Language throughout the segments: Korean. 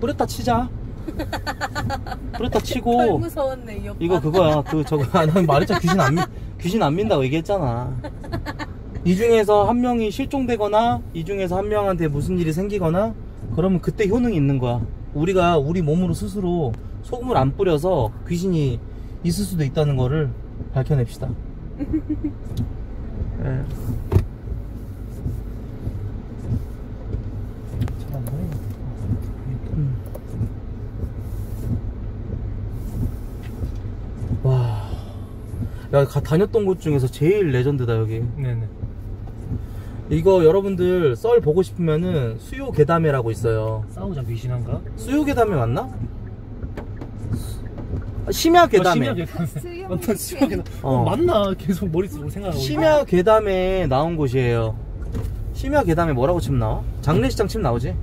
뿌렸다 치자. 뿌렸다 덜 치고. 무서웠네 이 이거 그거야. 그 저거 아, 난 말했잖아. 귀신 안, 민, 귀신 안 민다고 얘기했잖아. 이 중에서 한 명이 실종되거나 이 중에서 한 명한테 무슨 일이 생기거나 그러면 그때 효능이 있는 거야. 우리가 우리 몸으로 스스로 소금을 안 뿌려서 귀신이 있을 수도 있다는 거를 밝혀냅시다. 예. 잘안 보여. 음. 와. 야, 가- 다녔던 곳 중에서 제일 레전드다, 여기. 네네. 이거 여러분들 썰 보고 싶으면은 수요 계담회라고 있어요. 싸우자 귀신한가? 수요 계담회 맞나? 아, 심야 계담회. 심야 계담회. 수영 어떤 심야 계담. 어. 어. 맞나? 계속 머릿속으로 생각하고. 심야 계담에 나온 곳이에요. 심야 계담에 뭐라고 치면 나와? 장례식장 치면 나오지?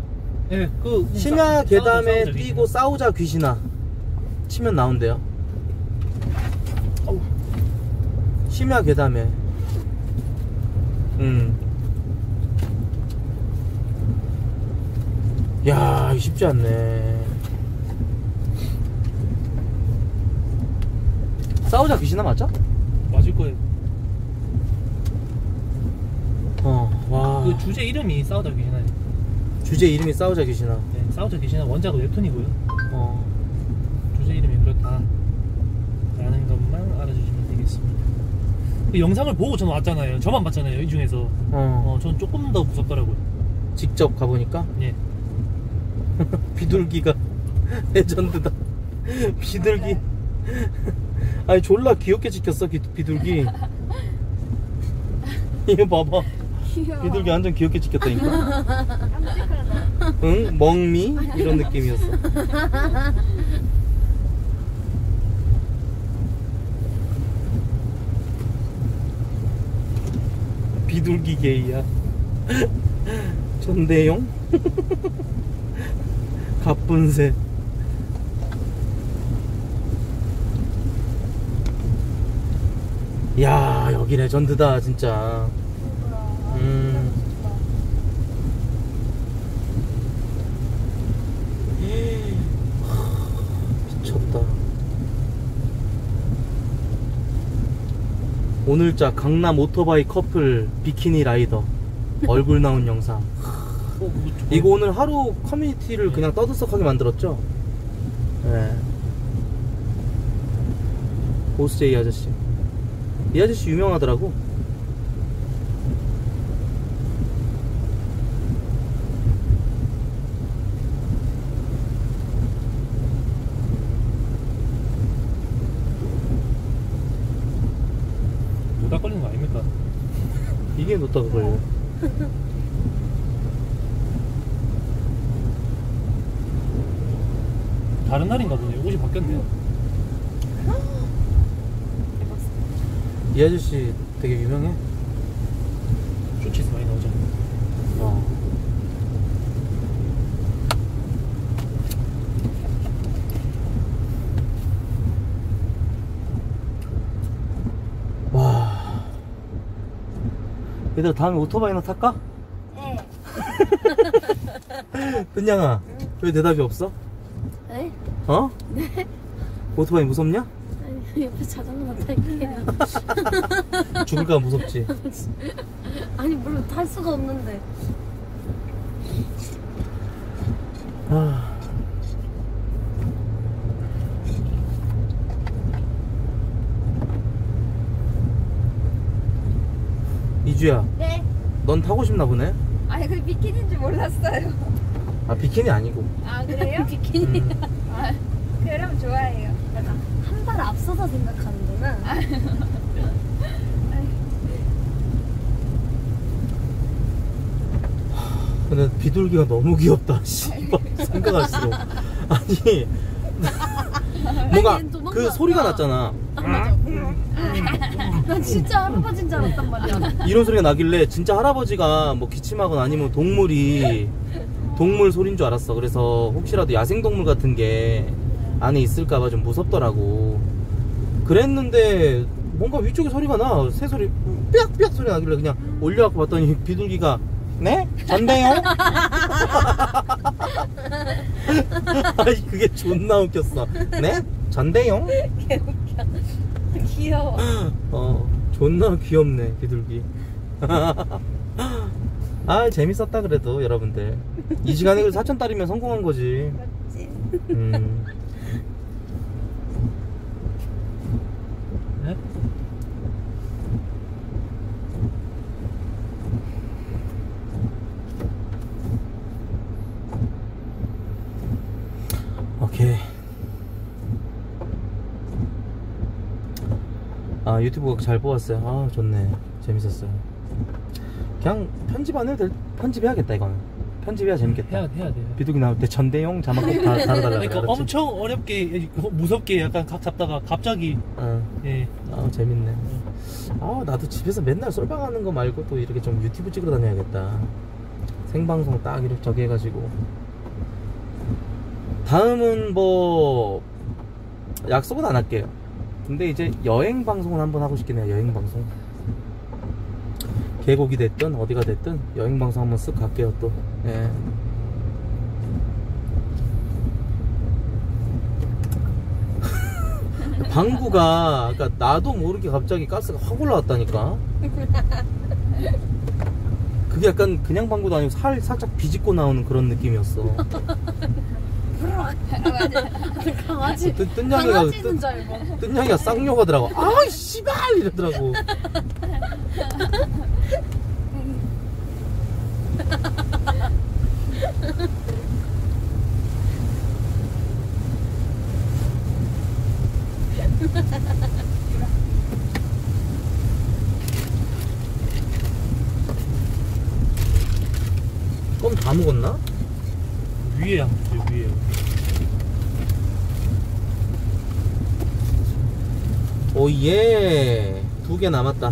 예, 그 심야 싸- 계담에 싸우자, 싸우자, 뛰고 싸우자 귀신아 치면 나온대요. 심야 계담에. 음. 야, 쉽지 않네. 싸우자 귀신아 맞죠? 맞을 거예요. 어, 와. 그 주제 이름이 싸우자 귀신아. 주제 이름이 싸우자 귀신아. 네, 싸우자 귀신아 원작은 웹툰이고요. 어. 주제 이름이 그렇다. 라는 것만 알아주시면 되겠습니다. 그 영상을 보고 저는 왔잖아요. 저만 봤잖아요. 이 중에서. 어. 어, 전 조금 더 무섭더라고요. 직접 가보니까 예. 비둘기가 레전드다. 비둘기. 아니 졸라 귀엽게 찍혔어 비, 비둘기. 이거 봐봐. 귀여워 비둘기 완전 귀엽게 찍혔다니까. 응? 멍미 이런 느낌이었어. 비둘기 게이야. 전대용? 갑분새. 야 여기 레전드다 진짜. 음. 미쳤다. 오늘자 강남 오토바이 커플 비키니 라이더 얼굴 나온 영상. 어, 이거 오늘 하루 커뮤니티를 그냥 떠들썩하게 만들었죠? 네. 보스제이 아저씨. 이 아저씨 유명하더라고. 노다 걸리는 거 아닙니까? 이게 놓다 그걸요. 다른 날인가 보네. 옷이 바뀌었네. 이 아저씨 되게 유명해. 쇼치스 많이 나오잖아. 어. 와. 얘들아 다음에 오토바이나 탈까? 네 뜬양아 왜 대답이 없어? 네? 어? 오토바이 무섭냐? 아니 옆에 자전거 탈게요 죽을까 무섭지 아니 물론 탈 수가 없는데 아. 이주야 네. 넌 타고 싶나 보네 아니 그 비키니인 줄 몰랐어요. 아 비키니 아니고 아 그래요? 비키니 음. 아, 그럼 좋아해요. 한 발 앞서서 생각하는구나 근데 비둘기가 너무 귀엽다 씨발 생각할수록 아니 뭔가 얘는 도망가. 그 소리가 났잖아 아 맞아 난 진짜 할아버지인 줄 알았단 말이야 이런 소리가 나길래 진짜 할아버지가 뭐 기침하거나 아니면 동물이 동물 소리인 줄 알았어. 그래서 혹시라도 야생 동물 같은 게 안에 있을까봐 좀 무섭더라고. 그랬는데 뭔가 위쪽에 소리가 나. 새 소리, 삐약삐약 소리 나길래 그냥 올려갖고 봤더니 비둘기가 네? 전대요? 아니 그게 존나 웃겼어 네? 전대용? 귀여워. 어 존나 귀엽네 비둘기 아 재밌었다 그래도 여러분들 이 시간에 그 사천 딸이면 성공한 거지 맞지? 음. 네? 오케이 아 유튜브 잘 뽑았어요. 아 좋네. 재밌었어요. 그냥 편집 안 해도 될 편집해야겠다 이거는. 편집해야 재밌겠다. 해야 해야 돼요. 비둘기 나올 때 전대용 자막 꼭 다, 달아달라 그러니까 그래? 엄청 어렵게 무섭게 약간 각 잡다가 갑자기. 어. 예. 아 재밌네. 아 나도 집에서 맨날 쏠방하는 거 말고 또 이렇게 좀 유튜브 찍으러 다녀야겠다. 생방송 딱 이렇게 저기 해가지고. 다음은 뭐 약속은 안 할게요 근데 이제 여행 방송을 한번 하고 싶긴 해요 여행 방송. 계곡이 됐든 어디가 됐든 여행 방송 한번 쓱 갈게요 또. 예. 방구가 그러니까 나도 모르게 갑자기 가스가 확 올라왔다니까. 그게 약간 그냥 방구도 아니고 살 살짝 비집고 나오는 그런 느낌이었어 강아지. 뜬- 뜬냥이가 뜬-. 뜬냥이가 쌍욕 하더라고 아이 씨발 이러더라고 껌 다 먹었나? 위에 한 번, 위에. 오예 두 개 남았다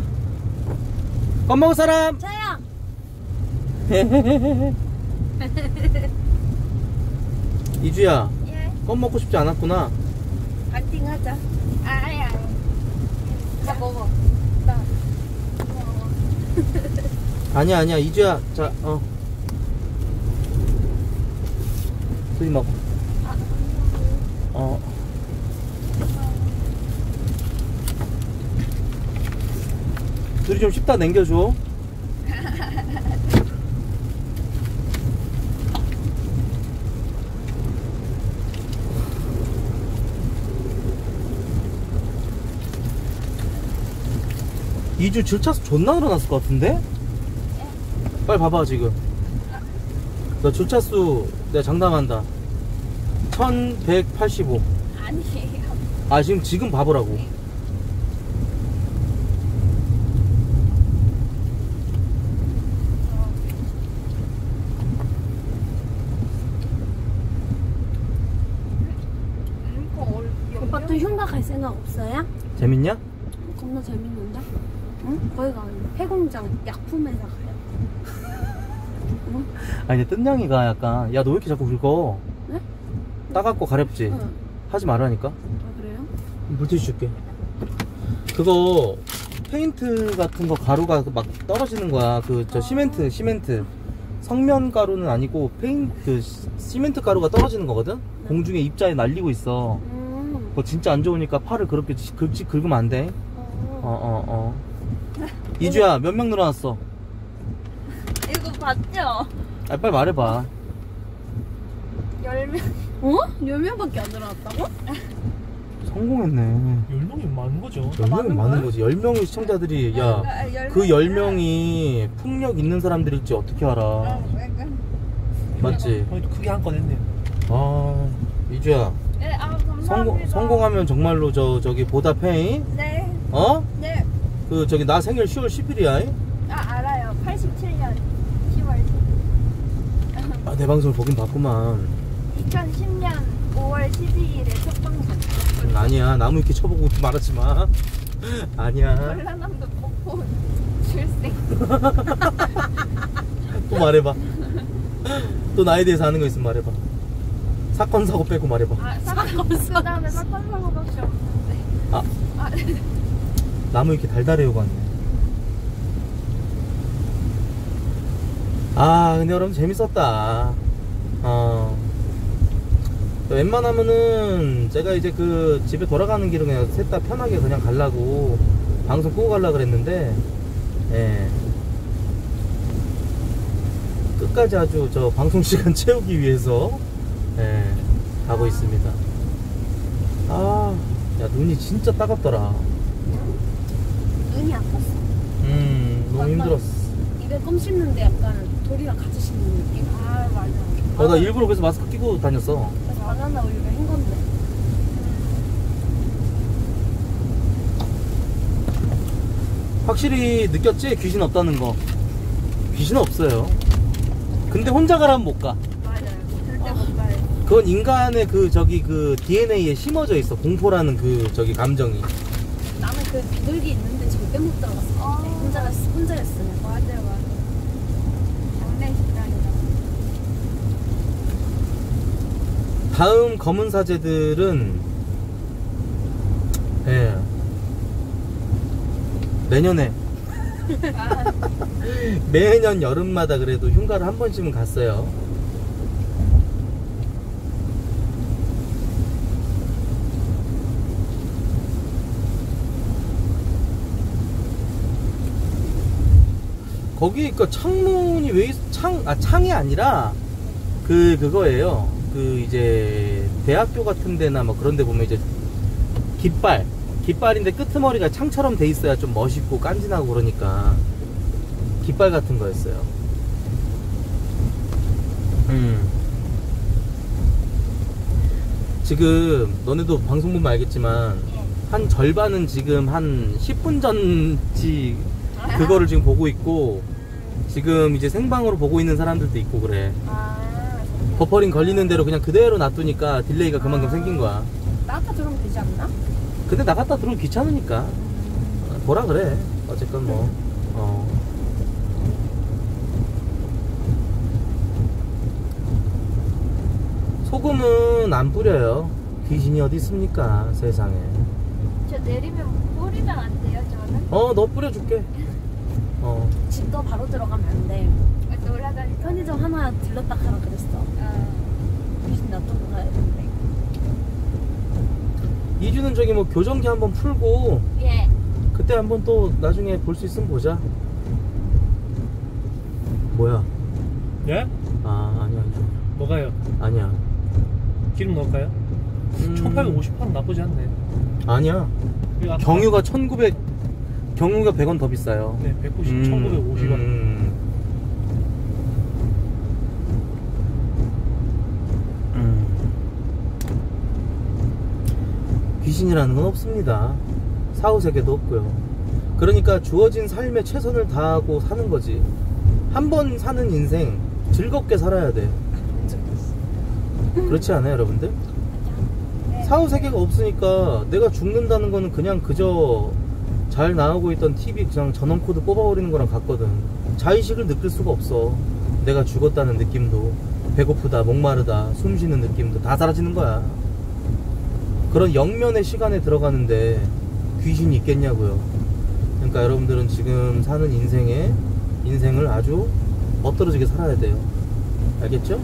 껌 먹을 사람 자야. 이주야 예. 껌 먹고 싶지 않았구나 파이팅 하자. 아, 아니, 아니. 자, 먹어. 나. 먹어. 아니야 아니야 이주야 자어 둘이 먹어 어. 둘이 좀 쉽다 남겨줘. 이주 줄차수 존나 늘어났을 것 같은데? 빨리 봐봐 지금. 너 주차수 내가 장담한다 1185 아니에요. 아 지금 지금 봐보라고 음, 그거 얼- 오빠 또 흉가 갈 생각 없어요? 재밌냐? 겁나 재밌는데? 응? 거기가 아니고 폐공장 약품 회사 가요. 아니 근데 뜬냥이가 약간 야 너 왜 이렇게 자꾸 긁어 네? 따갑고 가렵지? 응. 하지 말라니까 아 그래요? 물티슈 줄게 그거 페인트 같은 거 가루가 막 떨어지는 거야 그 저 시멘트 시멘트 석면 가루는 아니고 페인트 그 시- 시멘트 가루가 떨어지는 거거든? 공중에 입자에 날리고 있어 음. 그거 진짜 안 좋으니까 팔을 그렇게 지- 긁지 긁으면 안 돼. 어. 어, 어, 어. 이주야, 몇 명 늘어났어? 봤죠? 아, 빨리 말해봐. 열 명. 어? 10명밖에 안 들어왔다고? 성공했네. 10명이 많은 거죠. 10명이 많은 많은? 거지. 10명의 시청자들이, 야, 아, 열그 명. 10명이 풍력 있는 사람들일지 어떻게 알아. 어, 약간. 맞지? 거의 크게 한 건 했네요. 아, 이주야. 네, 아, 감사합니다. 성공, 성공하면 정말로 저, 저기, 보다 페이? 네. 어? 네. 그, 저기, 나 생일 10월 10일이야. 아, 알아요. 87년 10월 10일. 아, 내 방송을 보긴 봤구만. 2010년 5월 12일에 첫 방송. 음, 아니야. 나무 이렇게 쳐보고 말하지 마. 아니야. 전라남도 폭포 출생. 또 말해봐. 또 나에 대해서 아는 거 있으면 말해봐. 사건 사고 빼고 말해봐. 아, 사건 그 다음에 사건 사고밖에 없는데. 아 아, 나무 이렇게 달달해요 갔네. 아 근데 여러분 재밌었다. 어. 웬만하면은 제가 이제 그 집에 돌아가는 길은 그냥 셋 다 편하게 그냥 가려고 방송 끄고 가려 그랬는데 예. 끝까지 아주 저 방송 시간 채우기 위해서 예 가고 있습니다. 아 야 눈이 진짜 따갑더라. 눈이 아팠어. 음 너무 힘들었어. 입에 껌 씹는데 약간 돌이랑 같이 씹는 느낌? 아 맞아. 어 나 일부러 그래서 마스크 끼고 다녔어 그래서 바나나 우유를 한 건데. 확실히 느꼈지 귀신 없다는 거 귀신 없어요 근데 혼자 가라면 못 가 맞아요. 절대 못 가요. 그건 인간의 그 저기 그 DNA에 심어져 있어 공포라는 그 저기 감정이 나는 그 비둘기 있는데 절대 못 들어갔어. 아. 혼자 혼자였으면. 맞아요 맞아요. 장례식장이다. 다음 검은 사제들은 예. 내년에. 매년 여름마다 그래도 휴가를 한 번씩은 갔어요. 거기 그 창문이 왜 있- 창, 아 창이 아니라 그 그거예요. 그 이제 대학교 같은 데나 뭐 그런 데 보면 이제 깃발 깃발인데 끄트머리가 창처럼 돼 있어야 좀 멋있고 간지나고 그러니까 깃발 같은 거였어요. 음. 지금 너네도 방송 보면 알겠지만 한 절반은 지금 한 10분 전 지 그거를 지금 보고 있고 지금 이제 생방으로 보고 있는 사람들도 있고 그래. 아 버퍼링 걸리는 대로 그냥 그대로 놔두니까 delay가 그만큼 생긴 거야. 나가 들어오면 되지 않나? 근데 나갔다 들어오기 귀찮으니까 어, 뭐라 그래. 어쨌건 뭐. 어. 소금은 안 뿌려요. 귀신이 어디 있습니까 세상에. 저 내리면 뿌리면 안 돼요 저는? 어, 너 뿌려줄게. 어. 집도 바로 들어가면 안 돼. 놀아다니. 편의점 하나 들렀다 가라 그랬어. 아, 귀신 놔두고 가야 되는데. 이주는 저기 뭐 교정기 한번 풀고 예. 그때 한번 또 나중에 볼 수 있으면 보자. 뭐야? 예? 아 아니야 아니야 뭐가요? 아니야. 기름 넣을까요? 음, 1850원 나쁘지 않네. 아니야. 이거 아까- 경유가 1900 경유가 100원 더 비싸요. 네, 190, 음, 1950원. 음. 음. 귀신이라는 건 없습니다. 사후 세계도 없고요. 그러니까 주어진 삶에 최선을 다하고 사는 거지. 한 번 사는 인생 즐겁게 살아야 돼. 그렇지 않아요, 여러분들? 사후 세계가 없으니까 내가 죽는다는 거는 그냥 그저 잘 나오고 있던 TV 그냥 전원 코드 뽑아버리는 거랑 같거든. 자의식을 느낄 수가 없어. 내가 죽었다는 느낌도, 배고프다, 목마르다, 숨 쉬는 느낌도 다 사라지는 거야. 그런 영면의 시간에 들어가는데 귀신이 있겠냐고요. 그러니까 여러분들은 지금 사는 인생에 인생을 아주 멋들어지게 살아야 돼요. 알겠죠?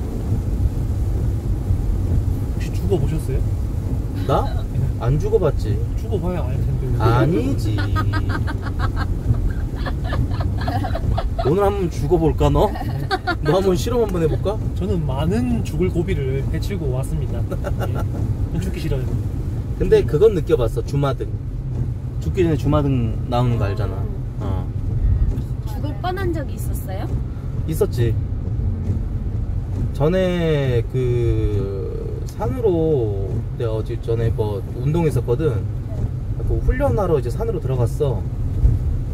혹시 죽어보셨어요? 나? 안 죽어봤지. 죽어봐야 알 텐데. 아니지. 오늘 한번 죽어볼까 너? 너 한번 실험 한번 해볼까? 저는 많은 죽을 고비를 헤치고 왔습니다. 예. 죽기 싫어요. 근데 그건 느껴봤어 주마등. 죽기 전에 주마등 나오는 거 알잖아. 어. 죽을 뻔한 적이 있었어요? 있었지. 전에 그 산으로 내가 어제 전에 뭐 운동했었거든. 그 훈련하러 이제 산으로 들어갔어.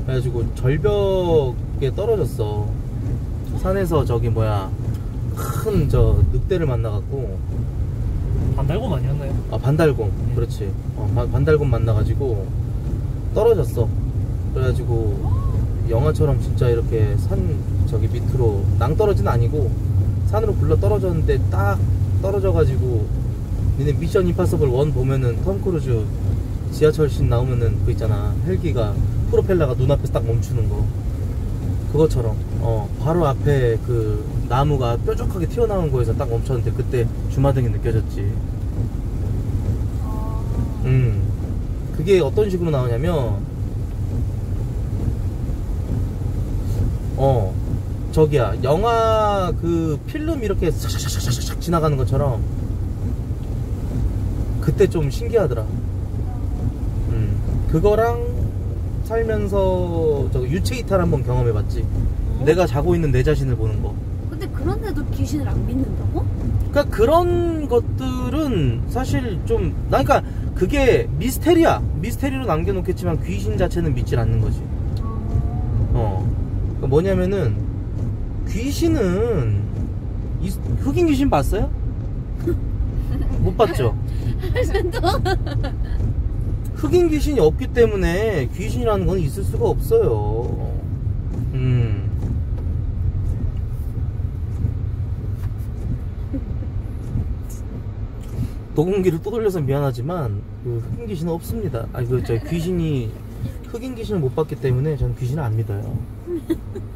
그래가지고 절벽에 떨어졌어. 산에서 저기 뭐야 큰 저 늑대를 만나갖고 반달곰 아니었나요? 아 반달곰. 그렇지. 어, 반- 반달곰 만나가지고 떨어졌어. 그래가지고 영화처럼 진짜 이렇게 산 저기 밑으로 낭떠러지는 아니고 산으로 굴러 떨어졌는데 딱 떨어져가지고 니네 Mission Impossible 1 보면은 톰 크루즈 지하철 씬 나오면은 그 있잖아. 헬기가 프로펠러가 눈앞에서 딱 멈추는 거 그것처럼 어 바로 앞에 그 나무가 뾰족하게 튀어나온 거에서 딱 멈췄는데 그때 주마등이 느껴졌지 음. 그게 어떤 식으로 나오냐면, 어, 저기야, 영화 그 필름 이렇게 샥샥샥샥샥 지나가는 것처럼, 그때 좀 신기하더라. 음. 그거랑 살면서 저 유체 이탈 한번 경험해봤지. 내가 자고 있는 내 자신을 보는 거. 근데 그런데도 귀신을 안 믿는다고? 그러니까 그런 것들은 사실 좀, 나 그러니까 그게 미스테리야. 미스테리로 남겨놓겠지만 귀신 자체는 믿질 않는 거지. 어. 그러니까 뭐냐면은 귀신은 이- 흑인 귀신 봤어요? 못 봤죠. 흑인 귀신이 없기 때문에 귀신이라는 건 있을 수가 없어요. 음. 녹음기를 또 돌려서 미안하지만 그 흑인 귀신은 없습니다. 아니 그저 귀신이 흑인 귀신을 못 봤기 때문에 저는 귀신을 안 믿어요.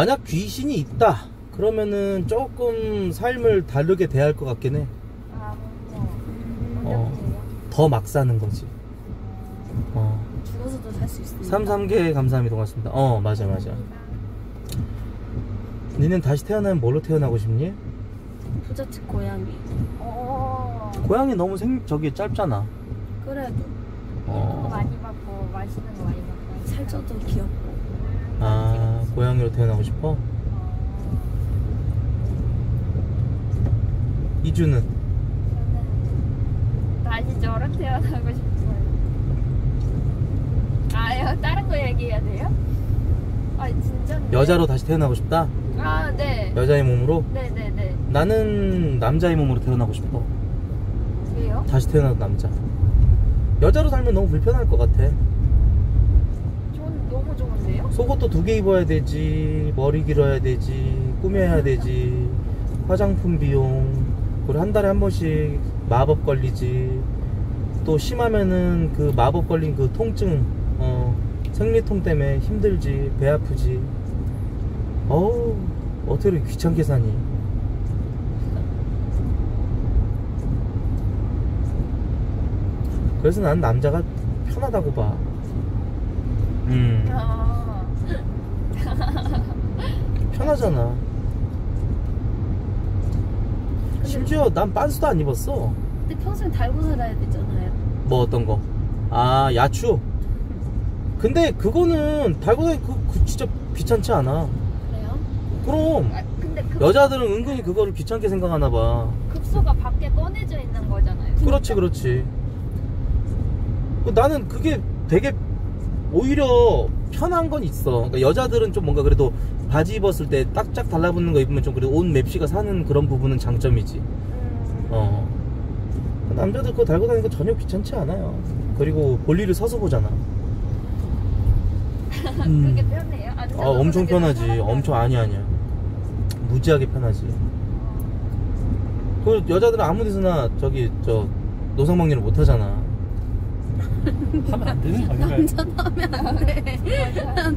만약 귀신이 있다 그러면은 조금 삶을 다르게 대할 것 같긴 해. 아 뭔가 어. 더막 사는 거지. 어. 죽어서도 살 수 있으니까 33개 감사합니다. 고맙습니다. 어, 맞아, 맞아. 니는 다시 태어나면 뭘로 태어나고 싶니? 부잣집 고양이 어 고양이 너무 생, 저기 짧잖아. 그래도 어. 많이 받고 맛있는 거 많이 먹고 살쪄도 귀엽고 아, 고양이로 태어나고 싶어? 이주는? 저는 다시 저런 태어나고 싶어요 아요 다른 거 얘기해야 돼요? 아 진짜 여자로 다시 태어나고 싶다? 아네 여자의 몸으로? 네네네 나는 남자의 몸으로 태어나고 싶어. 왜요? 다시 태어나도 남자. 여자로 살면 너무 불편할 것 같아. 속옷도 두 개 입어야 되지 머리 길어야 되지 꾸며야 되지 화장품 비용. 그리고 한 달에 한 번씩 마법 걸리지. 또 심하면은 그 마법 걸린 그 통증 어 생리통 때문에 힘들지 배 아프지. 어우 어떻게 이렇게 귀찮게 사니? 그래서 난 남자가 편하다고 봐. 음. 아 편하잖아. 심지어 난 빤스도 안 입었어. 근데 평생 달고 살아야 되잖아요 뭐 어떤 거? 아 야추. 근데 그거는 달고 다니 그, 그 진짜 귀찮지 않아. 그래요? 그럼 아, 근데 급, 여자들은 은근히 그거를 귀찮게 생각하나 봐. 급소가 밖에 꺼내져 있는 거잖아요 그렇지 그렇지. 그 나는 그게 되게 오히려 편한 건 있어. 그러니까 여자들은 좀 뭔가 그래도 바지 입었을 때 딱짝 달라붙는 거 입으면 좀 그래도 옷 맵시가 사는 그런 부분은 장점이지. 음, 어. 남자들 그거 달고 다니는 거 전혀 귀찮지 않아요. 그리고 볼일을 서서 보잖아. 음. 그게 편해요? 앉아서 아, 엄청 편하지. 엄청 아니 아니야. 무지하게 편하지. 그 여자들은 아무 데서나 저기 저 노상방뇨를 못 하잖아. 하면 안 되는 거 아닌가요? 남자도 하면 안 돼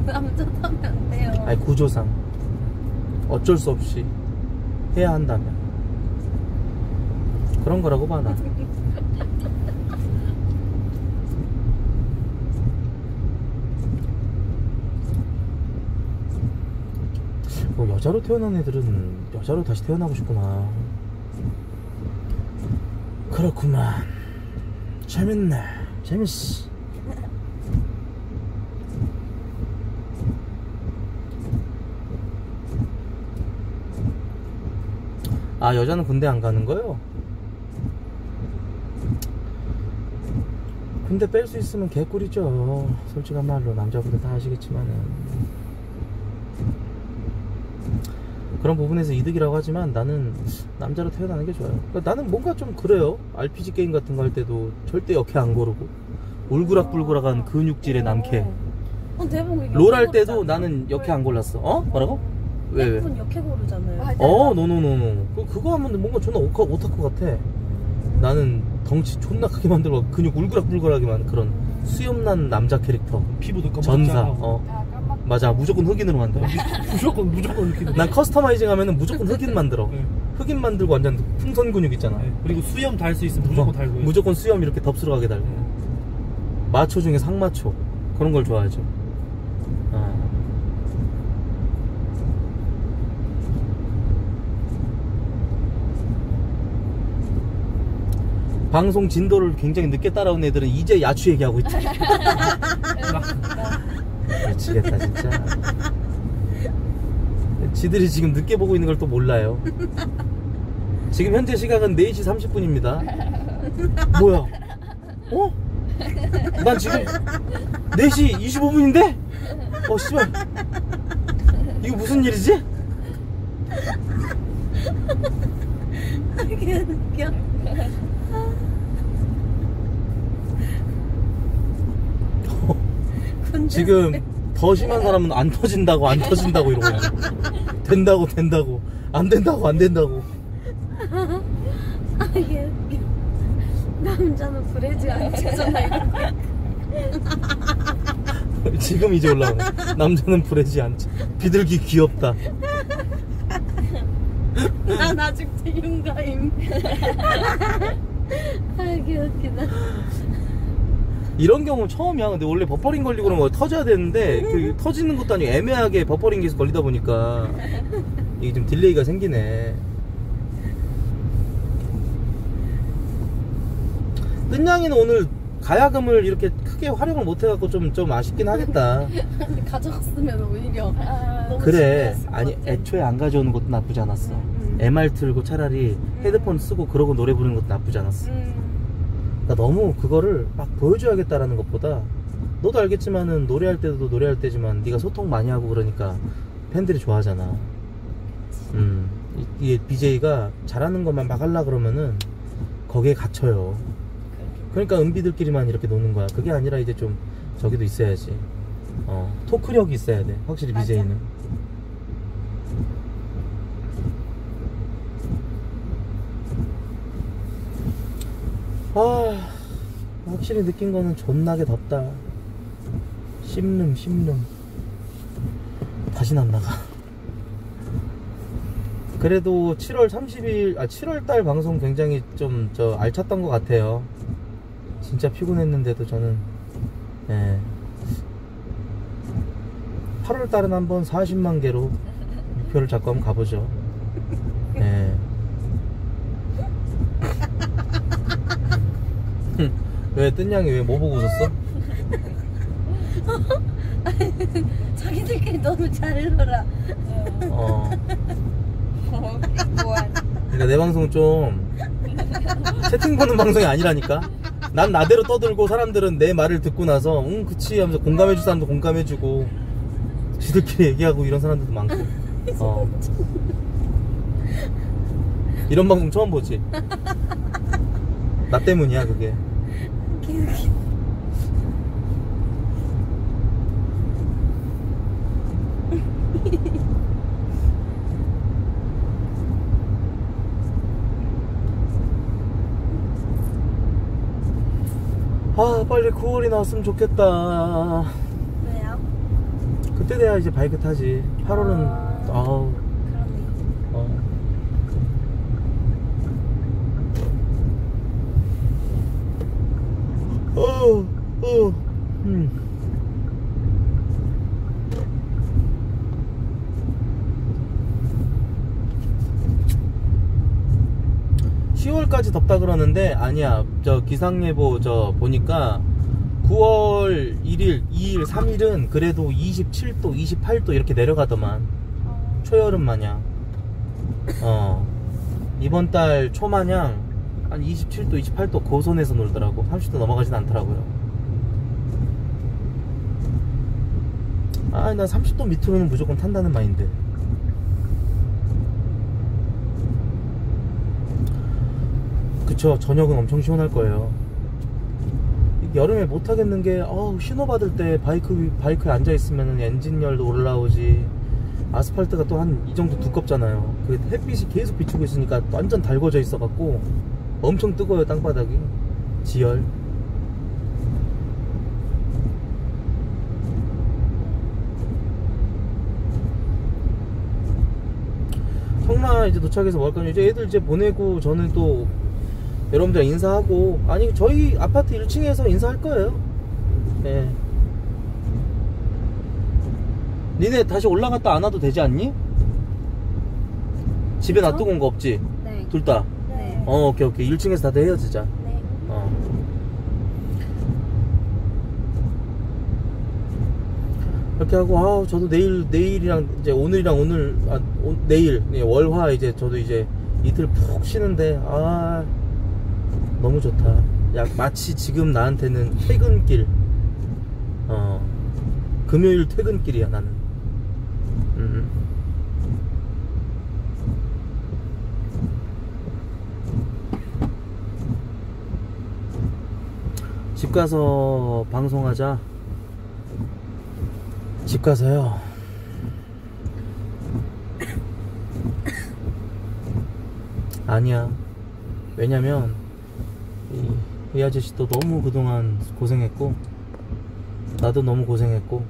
남자도 하면 안 돼요 아니 구조상 어쩔 수 없이 해야 한다면 그런 거라고 봐 나. 뭐 여자로 태어난 애들은 여자로 다시 태어나고 싶구나. 그렇구만. 재밌네. 재밌어. 아 여자는 군대 안 가는 거요? 군대 뺄 수 있으면 개꿀이죠 솔직한 말로 남자분들 다 아시겠지만은 그런 부분에서 이득이라고 하지만 나는 남자로 태어나는 게 좋아요 그러니까 나는 뭔가 좀 그래요 RPG 게임 같은 거 할 때도 절대 여캐 안 고르고 울그락불그락한 근육질의 남캐 어, 대부분 롤 할 때도 나는 여캐 안 골랐어 어? 뭐라고? 왜 왜? 대부분 여캐 고르잖아요 맞아요. 어, no no no no. 그, 그거 하면 뭔가 존나 오카, 오타쿠 같아. 나는 덩치 존나 크게 만들고 근육 울그락불그락하게 만 그런 수염난 남자 캐릭터. 피부도 검 전사. 어. 아 맞아 무조건 흑인으로 만들어 무조건 무조건 이렇게. 난 커스터마이징 하면은 무조건 흑인 만들어 네. 흑인 만들고 완전 풍선 근육 있잖아 네. 그리고 수염 달 수 있으면 무조건 어, 달고요. 무조건 수염 이렇게 덥스러하게 달고 네. 마초 중에 상마초 그런 걸 좋아하죠 어. 방송 진도를 굉장히 늦게 따라온 애들은 이제 야추 얘기하고 있지 미치겠다 진짜 지들이 지금 늦게 보고 있는 걸 또 몰라요 지금 현재 시각은 4시 30분입니다 뭐야 어? 난 지금 4시 25분인데? 어 씨발 이거 무슨 일이지? 근데 지금 더 심한 사람은 안 터진다고 안 터진다고 이러고. 된다고 된다고 안 된다고 안 된다고 아. 남자는 브레지 안 치잖아 이러고. 지금 이제 올라오네 남자는 브레지 않지 비둘기 귀엽다 난 아직 대윤가임. 아, 이게 웃기다. 이런 경우 처음이야. 근데 원래 버퍼링 걸리고 그런 거 터져야 되는데 그 터지는 것도 아니고 애매하게 버퍼링 계속 걸리다 보니까 이게 좀 딜레이가 생기네. 끝냥이는 오늘 가야금을 이렇게 크게 활용을 못 해갖고 좀, 좀 아쉽긴 하겠다. 근데 가져갔으면 오히려. 너무 그래. 아니. 애초에 안 가져오는 것도 나쁘지 않았어. 음. MR 틀고 차라리 헤드폰 쓰고 그러고 노래 부르는 것도 나쁘지 않았어. 음, 그러니까 너무 그거를 막 보여줘야겠다라는 것보다 너도 알겠지만은 노래할 때도 노래할 때지만 네가 소통 많이 하고 그러니까 팬들이 좋아하잖아. 음 이- 이게 BJ가 잘하는 것만 막 하려 그러면은 거기에 갇혀요. 그러니까 은비들끼리만 이렇게 노는 거야. 그게 아니라 이제 좀 저기도 있어야지. 어 토크력이 있어야 돼. 확실히 맞아. BJ는. 아 확실히 느낀 거는 존나게 덥다. 씹름 씹름 다시는 안 나가. 그래도 7월 30일 아 7월 달 방송 굉장히 좀 저 알찼던 것 같아요. 진짜 피곤했는데도 저는. 예. 8월 달은 한번 40만 개로 목표를 잡고 한번 가보죠. 예 왜 뜬양이 왜 뭐 보고 웃었어? 자기들끼리 너무 잘 놀아. 어. 그러니까 내 방송 좀 채팅 보는 방송이 아니라니까. 난 나대로 떠들고 사람들은 내 말을 듣고 나서 응 그치 하면서 공감해줄 사람도 공감해주고 지들끼리 얘기하고 이런 사람들도 많고. 어. 이런 방송 처음 보지. 나 때문이야 그게. 아 빨리 9월이 나왔으면 좋겠다. 왜요? 그때 돼야 이제 바이크 타지. 8월은 아. 아우. 그러네. 어. 어, 어, 음. (10월까지) 덥다 그러는데 아니야. 저 기상예보 저 보니까 9월 1일 2일 3일은 그래도 27도 28도 이렇게 내려가더만. 초여름 마냥. 어. 이번 달 초마냥 한 27도 28도 고선에서 놀더라고. 30도 넘어가진 않더라고요. 아나 30도 밑으로는 무조건 탄다는 마인드 그쵸. 저녁은 엄청 시원할 거예요. 여름에 못 하겠는 게 어우 신호 받을 때 바이크 바이크에 앉아 있으면 엔진열도 올라오지. 아스팔트가 또 한 이 정도 두껍잖아요. 그 햇빛이 계속 비추고 있으니까 완전 달궈져 있어 갖고 엄청 뜨거워요 땅바닥이. 지열. 성라 이제 도착해서 뭐 월간 이제 애들 이제 보내고 저는 또 여러분들 인사하고 아니 저희 아파트 1층에서 인사할 거예요. 예. 니네 다시 올라갔다 안 와도 되지 않니? 집에 그쵸? 놔두고 온 거 없지? 네. 둘 다. 네. 어, 오케이, 오케이. 1층에서 다들 헤어지자. 네. 어. 이렇게 하고 아 저도 내일 내일이랑 이제 오늘이랑 오늘 아 오- 내일 예, 월화 이제 저도 이제 이틀 푹 쉬는데 아 너무 좋다. 야 마치 지금 나한테는 퇴근길 어 금요일 퇴근길이야 나는. 음. 집 가서 방송하자. 집 가서요. 아니야. 왜냐면 이, 이 아저씨도 너무 그동안 고생했고 나도 너무 고생했고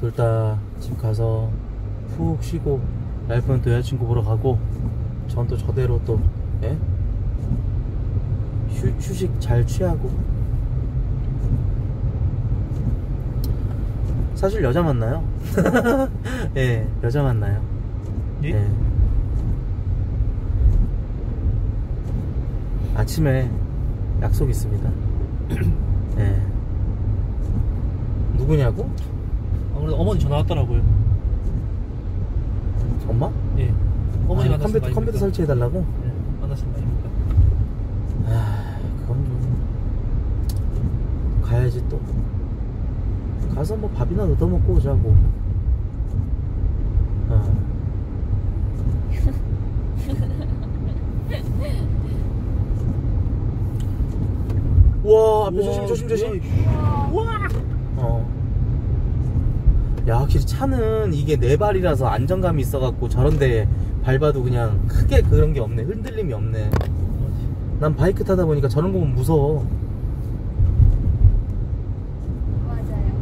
둘 다 집 가서 푹 쉬고 랄프는 또 여자친구 보러 가고 전 또 저대로 또 예? 휴, 휴식 잘 취하고 사실 여자 만나요. 예, 여자 만나요. 예? 아침에 약속 있습니다. 예. 누구냐고? 아무래도 어머니 전화 왔더라고요. 엄마? 예. 어머니 아, 만났을 컴퓨터, 거 컴퓨터? 설치해달라고? 예, 만났을 거 아닙니까? 아, 그건 좀. 가야지 또. 가서 뭐 밥이나 얻어먹고 오자고. 어. 와, 앞에 조심, 조심, 조심. 어. 야, 확실히 차는 이게 네 발이라서 안정감이 있어갖고 저런데 밟아도 그냥 크게 그런 게 없네. 흔들림이 없네. 난 바이크 타다 보니까 저런 거 보면 무서워. 맞아요.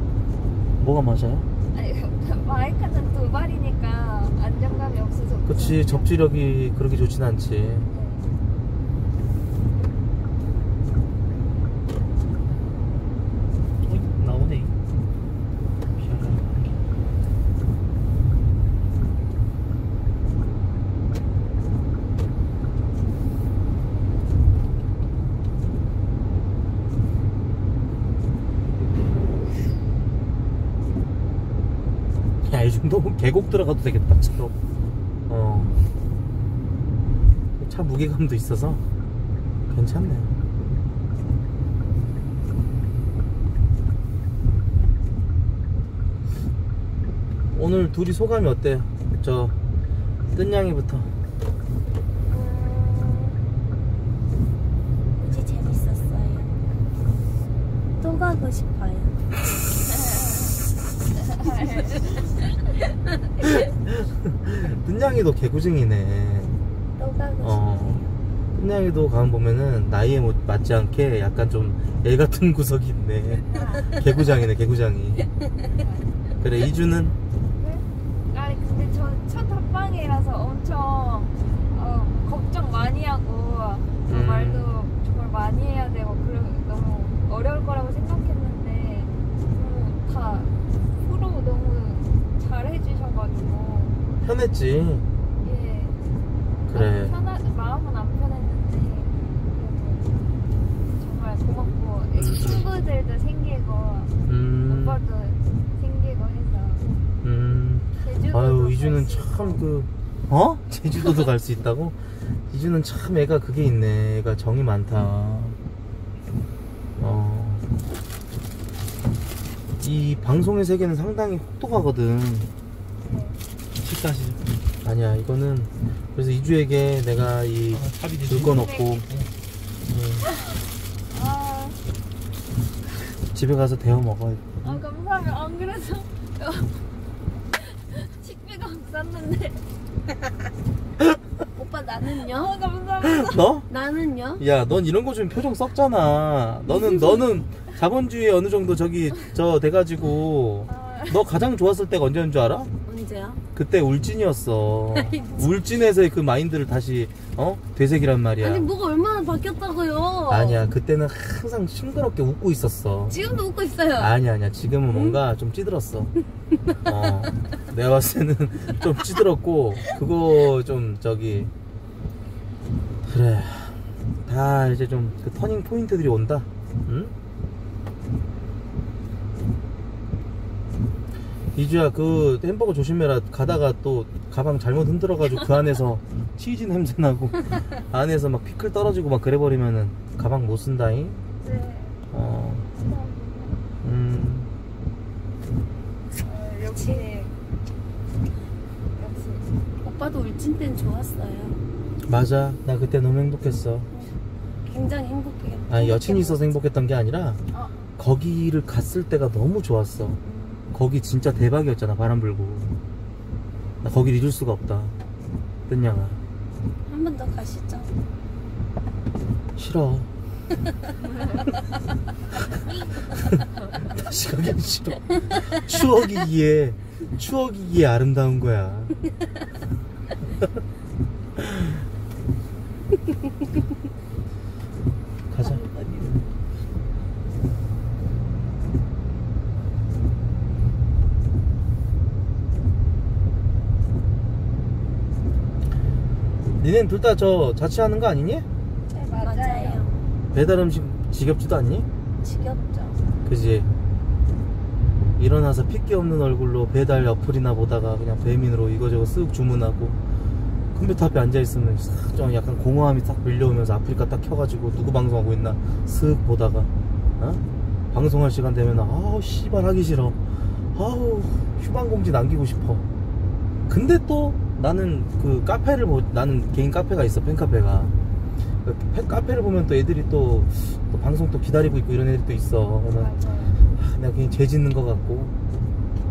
뭐가 맞아요? 아니, 마이크는 두 발이니까 안정감이 없어서. 그치, 접지력이 그렇게 좋진 않지. 네. 어이, 나오네. 희한하네. 야, 이 정도면 계곡 들어가도 되겠다, 차로. 어. 차 무게감도 있어서 괜찮네. 오늘 둘이 소감이 어때요? 저, 뜬냥이부터. 음, 이제 재밌었어요. 또 가고 싶어요. 뜬냥이도 개구쟁이네. 또 가고 어. 싶어요. 뜬냥이도 가면 보면은 나이에 못- 맞지 않게 약간 좀 애 같은 구석이 있네. 개구장이네, 개구장이. 그래, 이주는 아니 근데 저 첫 합방이라서 엄청 어, 걱정 많이 하고 저 음. 말도 정말 많이 해야 되고 그러, 너무 어려울 거라고 생각했는데 너무 다 프로 너무 잘 해주셔가지고 편했지. 예 그래. 편하, 마음은 안 편했는데 그래도 정말 고맙고 친구들도 생기고 음. 오빠도 생기고 해서 음. 제주도도 아유, 갈 이주는 수참 있고. 그, 어? 제주도도 갈 수 있다고? 이주는 참 애가 그게 있네. 애가 정이 많다. 어. 이 방송의 세계는 상당히 혹독하거든. 네. 식사하시죠. 아니야, 이거는. 그래서 이주에게 내가 이 아, 되지. 줄거 넣고, 음, 아, 집에 가서 데워 먹어. 아 감사합니다. 안 그래서 식비가 없었는데. 오빠 나는요? 아 감사합니다. 너? 나는요? 야, 넌 이런 거 좀 표정 썩잖아. 너는, 너는 자본주의 어느 정도 저기, 저, 돼가지고, 아, 너 가장 좋았을 때가 언제인 줄 알아? 언제야? 그때 울진이었어. 울진에서의 그 마인드를 다시 어 되새기란 말이야. 아니 뭐가 얼마나 바뀌었다고요? 아니야 그때는 항상 싱그럽게 웃고 있었어. 지금도 웃고 있어요. 아니야 아니야 지금은 뭔가 좀 찌들었어. 어 내가 봤을 때는 좀 찌들었고 그거 좀 저기 그래 다 이제 좀 그 터닝 포인트들이 온다. 응? 이주야 그 햄버거 조심해라. 가다가 또 가방 잘못 흔들어가지고 그 안에서 치즈 냄새 나고 안에서 막 피클 떨어지고 막 그래버리면은 가방 못 쓴다잉? 네. 어, 음, 어, 역시. 역시. 오빠도 울진 땐 좋았어요. 맞아. 나 그때 너무 행복했어. 굉장히 행복해요. 아니 여친이 있어서 행복했던 게 아니라 어. 거기를 갔을 때가 너무 좋았어 거기 진짜 대박이었잖아 바람 불고. 나 거길 잊을 수가 없다. 뜬양아. 한 번 더 가시죠. 싫어. 다시 가긴 싫어. 추억이기에 추억이기에 아름다운 거야 가자 니넨 둘 다 저 자취하는 거 아니니? 네, 맞아요. 배달 음식 지겹지도 않니? 지겹죠. 그지? 일어나서 핏기 없는 얼굴로 배달 어플이나 보다가 그냥 배민으로 이거저거 쓱 주문하고 컴퓨터 앞에 앉아있으면 싹좀 약간 공허함이 싹 밀려오면서 아프리카 딱 켜가지고 누구 방송하고 있나 쓱 보다가 어? 방송할 시간 되면 아우 씨발 하기 싫어 아우 휴방공지 남기고 싶어 근데 또 나는 그 카페를 보 나는 개인 카페가 있어 팬카페가. 그팬 카페를 보면 또 애들이 또, 또 방송 또 기다리고 있고 이런 애들이 또 있어. 그러면 맞아요. 아, 내가 괜히 죄 짓는 것 같고.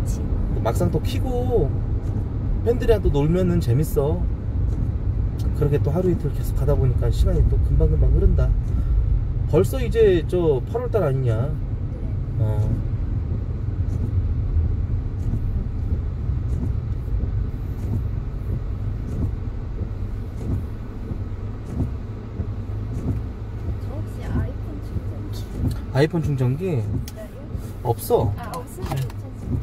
그치. 막상 또 키고 팬들이랑 또 놀면은 재밌어. 그렇게 또 하루 이틀 계속 가다 보니까 시간이 또 금방금방 흐른다. 벌써 이제 저 8월달 아니냐? 어 저 혹시 아이폰 충전기 아이폰 충전기? 없어 아 네. 괜찮지.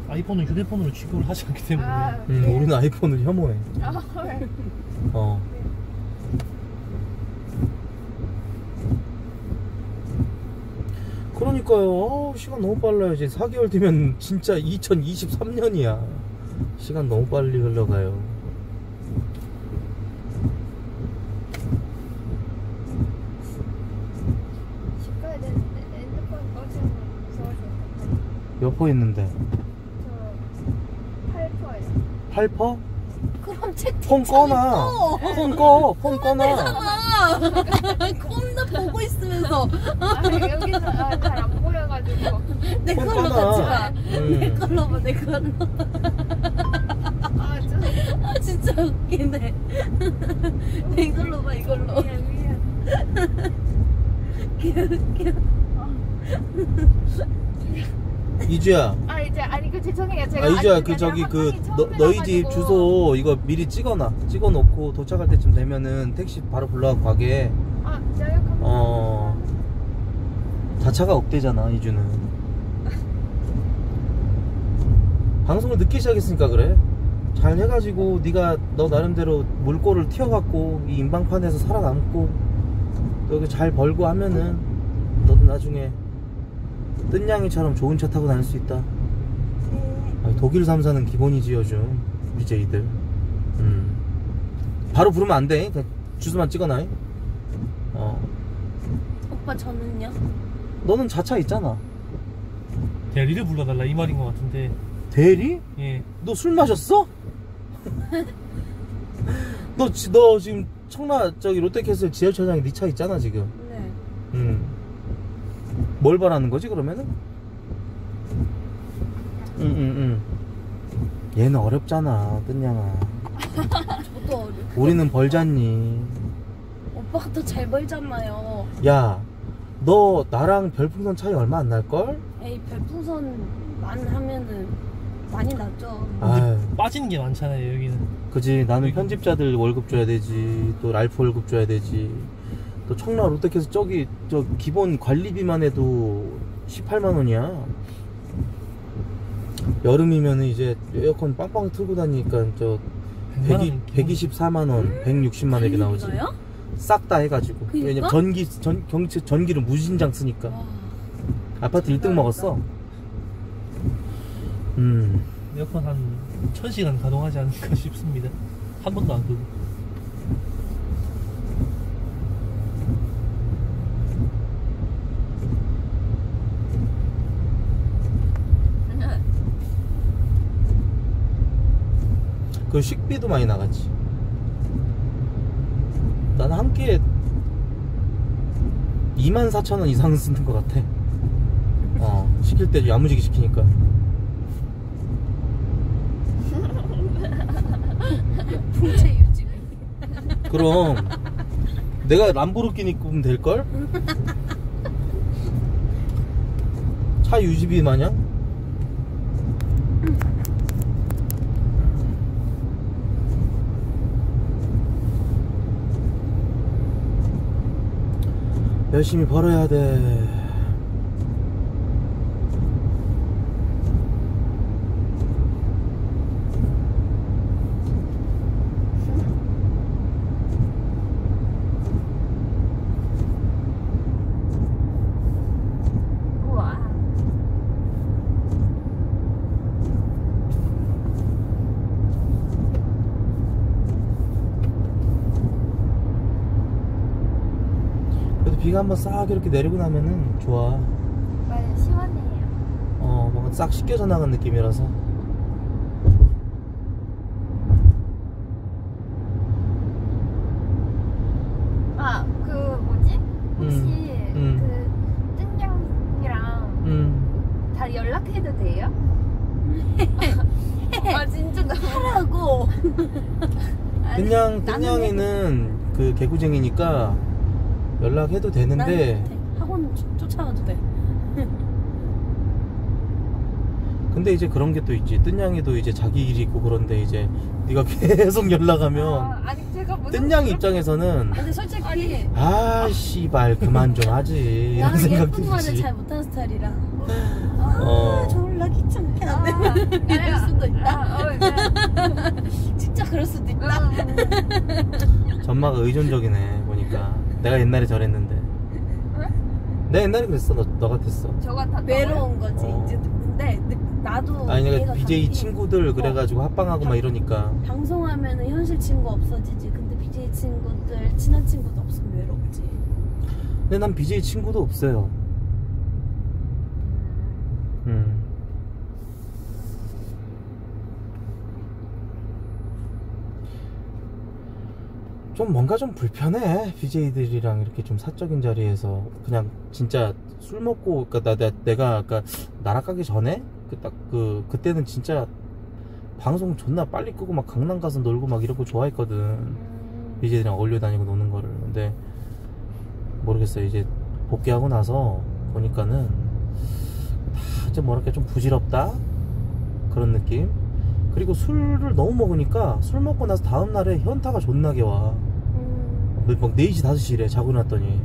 아이폰은 휴대폰으로 취급을 하지 않기 때문에 아, 음, 네. 우리는 아이폰을 혐오해 아, 헐. 어 그러니까요 아우, 시간 너무 빨라요 이제 4개월 뒤면 진짜 2023년이야 시간 너무 빨리 흘러가요 집 가야 되는데 핸드폰 꺼지면 무서워서 몇 퍼 있는데 저 8퍼예요. 8퍼? 그럼 채팅 폰 꺼놔 폰 꺼! 폰 꺼놔 아, 컴나 보고 있으면서 아 여기서 아, 잘안 보여가지고 내폰 걸로 꺼놔. 가지 마. 내 음. 걸로 봐, 내 걸로. 아 좀. 아, 진짜 웃기네. 내 걸로 봐, 이걸로. 미안 미안. 웃겨. 이주야. 아 이제 아니 그 죄송해요. 제가 아 이주야 그 저기 그냥 그 너, 너희 집 처음이라가지고. 주소 이거 미리 찍어놔. 찍어놓고 도착할 때쯤 되면은 택시 바로 불러갖고 가게. 아 저요 감사합니다. 어 자차가 억대잖아 이주는. 방송을 늦게 시작했으니까 그래. 잘 해가지고 네가 너 나름대로 물꼬를 튀어갖고 이 인방판에서 살아남고 또 여기 잘 벌고 하면은 너도 나중에 뜬냥이처럼 좋은 차 타고 다닐 수 있다 아니, 독일 3사는 기본이지 요즘 BJ들 음. 바로 부르면 안돼 그냥 주소만 찍어놔 어. 오빠 저는요? 너는 자차 있잖아 그냥 리를 불러달라 이 말인 것 같은데 대리? 예너 술 마셨어? 너, 지- 너 지금 청라 저기 롯데캐슬 지하철장에 네 차 있잖아 지금 네. 음. 뭘 바라는 거지 그러면은? 응응응 얘는 어렵잖아 뜬냥아 저도 어려. 우리는 벌잖니 오빠가 더 잘 벌잖아요. 야 너 나랑 별풍선 차이 얼마 안 날 걸? 에이 별풍선만 하면은 많이 났죠. 아유 빠지는 게 많잖아요 여기는 그지 나는 편집자들 월급 줘야 되지 또 랄프 월급 줘야 되지 또 청라 롯데캐슬 저기 저 기본 관리비만 해도 18만 원이야. 여름이면 이제 에어컨 빵빵 틀고 다니니까 저 100, 124만 원 160만 원 이렇게 나오지? 싹 다 해가지고. 그니까? 왜냐면 전기 전 경치 전기를 무진장 쓰니까. 와, 아파트 1등 먹었어. 음. 에어컨 한 1000시간 가동하지 않을까 싶습니다. 한 번도 안 끄고 그 식비도 많이 나갔지. 나는 한 끼에 2만 4천 원 이상 쓰는 것 같아. 어, 시킬 때 야무지게 시키니까. 풍채 유지. 그럼 내가 람보르기니 꾸면 될걸? 차 유지비 마냥? 열심히 벌어야 돼. 우와. 그래도 비가 한번 싹 이렇게 내리고 나면은 좋아. 맞아 시원해요. 어, 뭔가 싹 씻겨져 나간 느낌이라서. 아 그 뭐지? 혹시 음, 음. 그 뜬냥이랑 음. 다 연락해도 돼요? 아 진짜 너무 하라고. 뜬냥, 뜬냥이는 그 개구쟁이니까 연락해도 되는데, 나는 돼. 학원 쫓- 쫓아가도 돼. 근데 이제 그런 게 또 있지. 뜬냥이도 이제 자기 일이 있고 그런데 이제 네가 계속 연락하면 아, 아니 제가 뜬냥이 그렇게- 입장에서는 근데 솔직히 아니, 아, 씨발, 그만 좀 하지. 이런 나는 생각 예쁜 말을 들지. 잘 못하는 스타일이라. 아, 어. 졸라 귀찮게 아, 하네. 이럴 수도 있다. 아, 어, 네. 진짜 그럴 수도 있다. 음, 전마가 의존적이네, 보니까. 내가 옛날에 저랬는데. 내가 옛날에 그랬어. 너, 너 같았어. 저 같았다. 외로운 거지. 어. 이제 근데 느- 나도 아니, 내가 BJ 게 친구들 그래가지고 합방하고 막 이러니까. 방송하면 은 현실 친구 없어지지. 근데 BJ 친구들 친한 친구도 없으면 외롭지. 근데 난 BJ 친구도 없어요. 음. 좀 뭔가 좀 불편해. BJ들이랑 이렇게 좀 사적인 자리에서 그냥 진짜 술 먹고 그니까 나, 나 내가 아까 나락 가기 전에 그 딱 그 그때는 진짜 방송 존나 빨리 끄고 막 강남 가서 놀고 막 이러고 좋아했거든. 음. BJ들이랑 어울려 다니고 노는 거를. 근데 모르겠어요. 이제 복귀하고 나서 보니까는 다 이제 뭐랄까 좀 부질없다? 그런 느낌. 그리고 술을 너무 먹으니까 술 먹고 나서 다음날에 현타가 존나게 와. 음. 막 4시 5시 이래 자고 났더니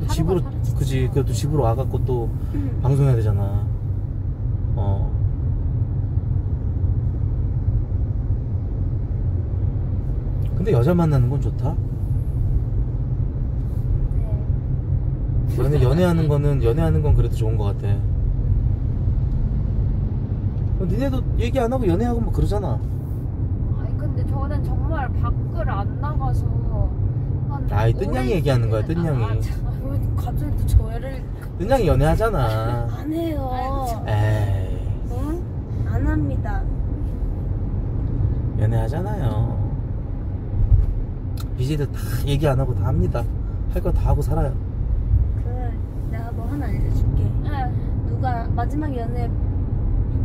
또 하루가 집으로. 그지 그래도 집으로 와갖고 또 음. 방송해야 되잖아 어 근데 여자 만나는 건 좋다 네. 연애, 연애하는 거는 연애하는 건 그래도 좋은 것 같아. 어, 니네도 얘기 안 하고 연애하고 막 그러잖아. 아니 근데 저는 정말 밖을 안 나가서 한 아이, 오랜 뜬냥이 얘기하는 거야, 뜬냥이. 아, 참. 왜 갑자기 또 저를 은양이 연애하잖아. 안 해요. 에이, 응? 안 합니다. 연애하잖아요. BJ들 다 얘기 안 하고 다 합니다. 할 거 다 하고 살아요. 그 내가 뭐 하나 알려줄게. 응. 누가 마지막 연애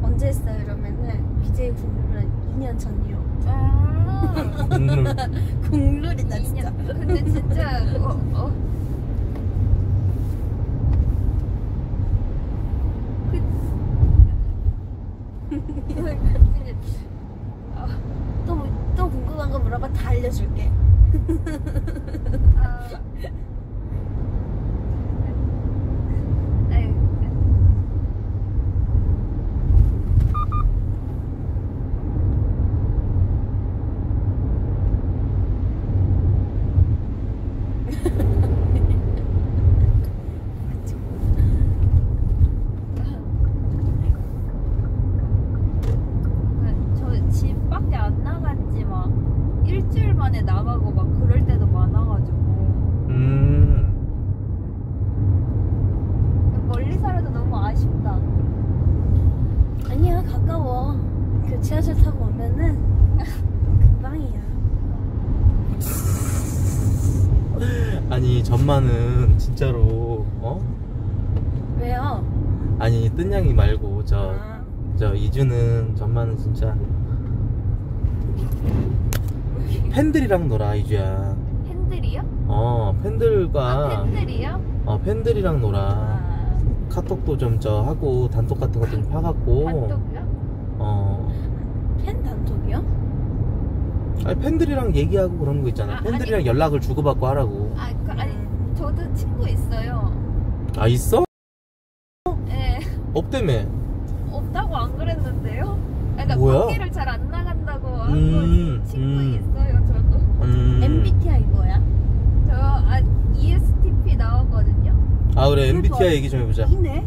언제 했어요? 이러면은 BJ 국룰은 2년 전이요. 음. 국룰. 국룰이다 진짜. 근데 진짜 어, 어. 그 이제 또, 또 궁금한 거 물어봐 다 알려줄게. 아. 아유, 저 집밖에 안 나갔지 막 일주일 만에 나가고 막 그럴 때도 많아가지고 음. 멀리 살아도 너무 아쉽다. 아니야 가까워. 그 지하철 타고 오면은 금방이야. 아니 전만은 진짜로 어? 왜요? 아니 뜬양이 말고 저 아, 저 이주는 전만은 진짜 팬들이랑 놀아 이주야. 팬들이요? 어 팬들과 아, 팬들이요? 어 팬들이랑 놀아. 아, 카톡도 좀 저 하고 단톡 같은 거좀 파갖고. 단독이요? 어. 팬 단톡이요? 아니 팬들이랑 얘기하고 그런 거 있잖아. 아, 팬들이랑 연락을 주고받고 하라고. 아, 그, 아니, 저도 친구 있어요. 아 있어? 예, 없다며. 없다고 안 그랬는데요? 그러니까 뭐야? 거기를 잘 안 나간다고 한 음, 거 친구 음. 있어요, 저도. 음. MBTI 뭐야? 저, 아, ESTP 나왔거든요? 아 그래 MBTI 얘기 좀 해보자. 이네?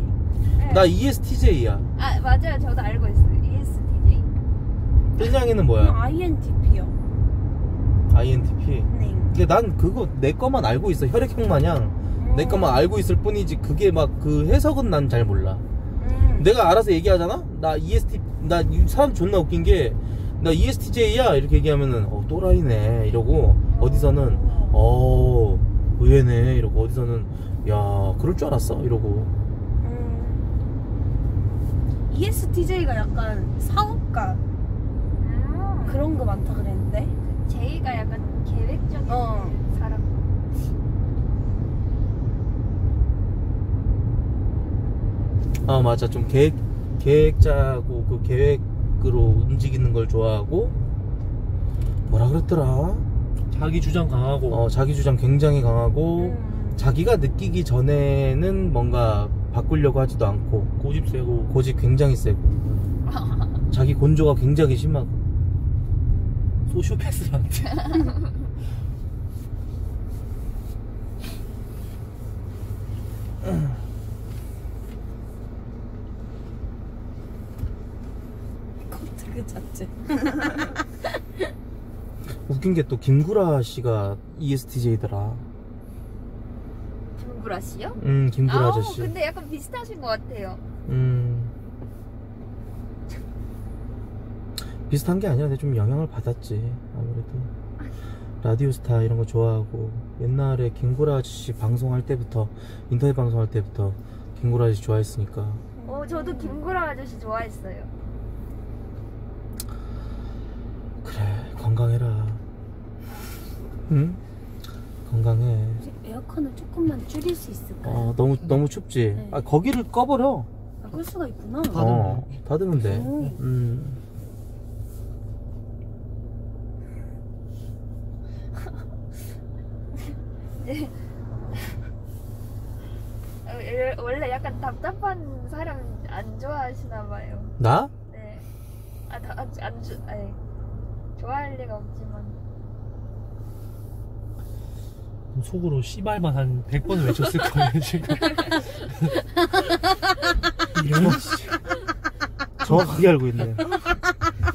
예. 나 ESTJ야. 아, 맞아요. 저도 알고 있어요. ESTJ. 뜬양이는 뭐야? INTP요. INTP. 네. 근데 난 그거 내 거만 알고 있어. 혈액형 마냥 내 것만 알고 있을 뿐이지 그게 막 그 해석은 난 잘 몰라. 음. 내가 알아서 얘기하잖아? 나 EST, 나이 사람 존나 웃긴 게, 나 ESTJ야. 이렇게 얘기하면은, 어, 또라이네. 이러고, 어디서는, 어, 의외네. 이러고, 어디서는, 야, 그럴 줄 알았어. 이러고. 음. ESTJ가 약간 사업가 아, 그런 거 많다 그랬는데. 제이가 약간 계획적인 어. 사람. 아, 맞아. 좀 계획, 계획 짜고, 그 계획으로 움직이는 걸 좋아하고, 뭐라 그랬더라? 자기 주장 강하고 어, 자기 주장 굉장히 강하고, 음. 자기가 느끼기 전에는 뭔가 바꾸려고 하지도 않고, 고집 세고 고집 굉장히 세고, 자기 곤조가 굉장히 심하고, 소시오패스한테 그 자체. 웃긴 게 또 김구라 씨가 ESTJ더라. 김구라 씨요? 음, 김구라 아우, 아저씨. 근데 약간 비슷하신 것 같아요. 음. 비슷한 게 아니라 내가 좀 영향을 받았지. 아무래도. 라디오 스타 이런 거 좋아하고. 옛날에 김구라 아저씨 방송할 때부터, 인터넷 방송할 때부터 김구라 아저씨 좋아했으니까. 어, 저도 김구라 아저씨 좋아했어요. 그래, 건강해라. 응? 건강해. 에어컨을 조금만 줄일 수 있을까요? 어, 너무, 너무 춥지? 네. 아, 거기를 꺼버려. 아, 끌 수가 있구나. 어, 닫으면 돼. 오. 음. 어, 예, 원래 약간 답답한 사람 안 좋아하시나 봐요. 나? 네. 아, 다, 안, 안, 좋- 아니, 좋아할 리가 없지만. 속으로 씨발만 한 100번을 외쳤을 거예요 지금 이런 씨- 정확하게 알고 있네.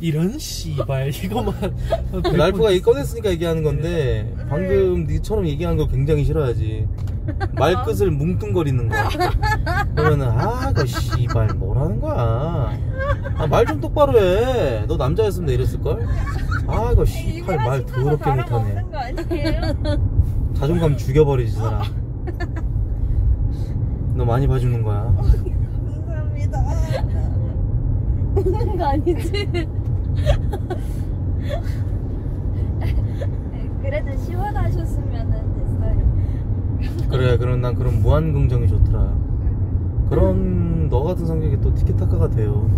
이런 씨발 이거만. 랄프가 이 꺼냈으니까 얘기하는 건데 방금 니처럼 얘기하는 거 굉장히 싫어하지. 말끝을 뭉뚱거리는 거 그러면은 아그 씨발 뭐라는 거야? 아, 말 좀 똑바로 해 너 남자였으면 내 이랬을걸? 아그 씨발 말 더럽게 못하네? 자존감 죽여버리지 이 사람. 너 많이 봐주는 거야. 감사합니다. 웃는 거 아니지? 네, 그래도 시원하셨으면 됐어요. 그래 그럼 난 그런 무한 긍정이 좋더라. 그런 너 같은 성격이 또 티켓타카가 돼요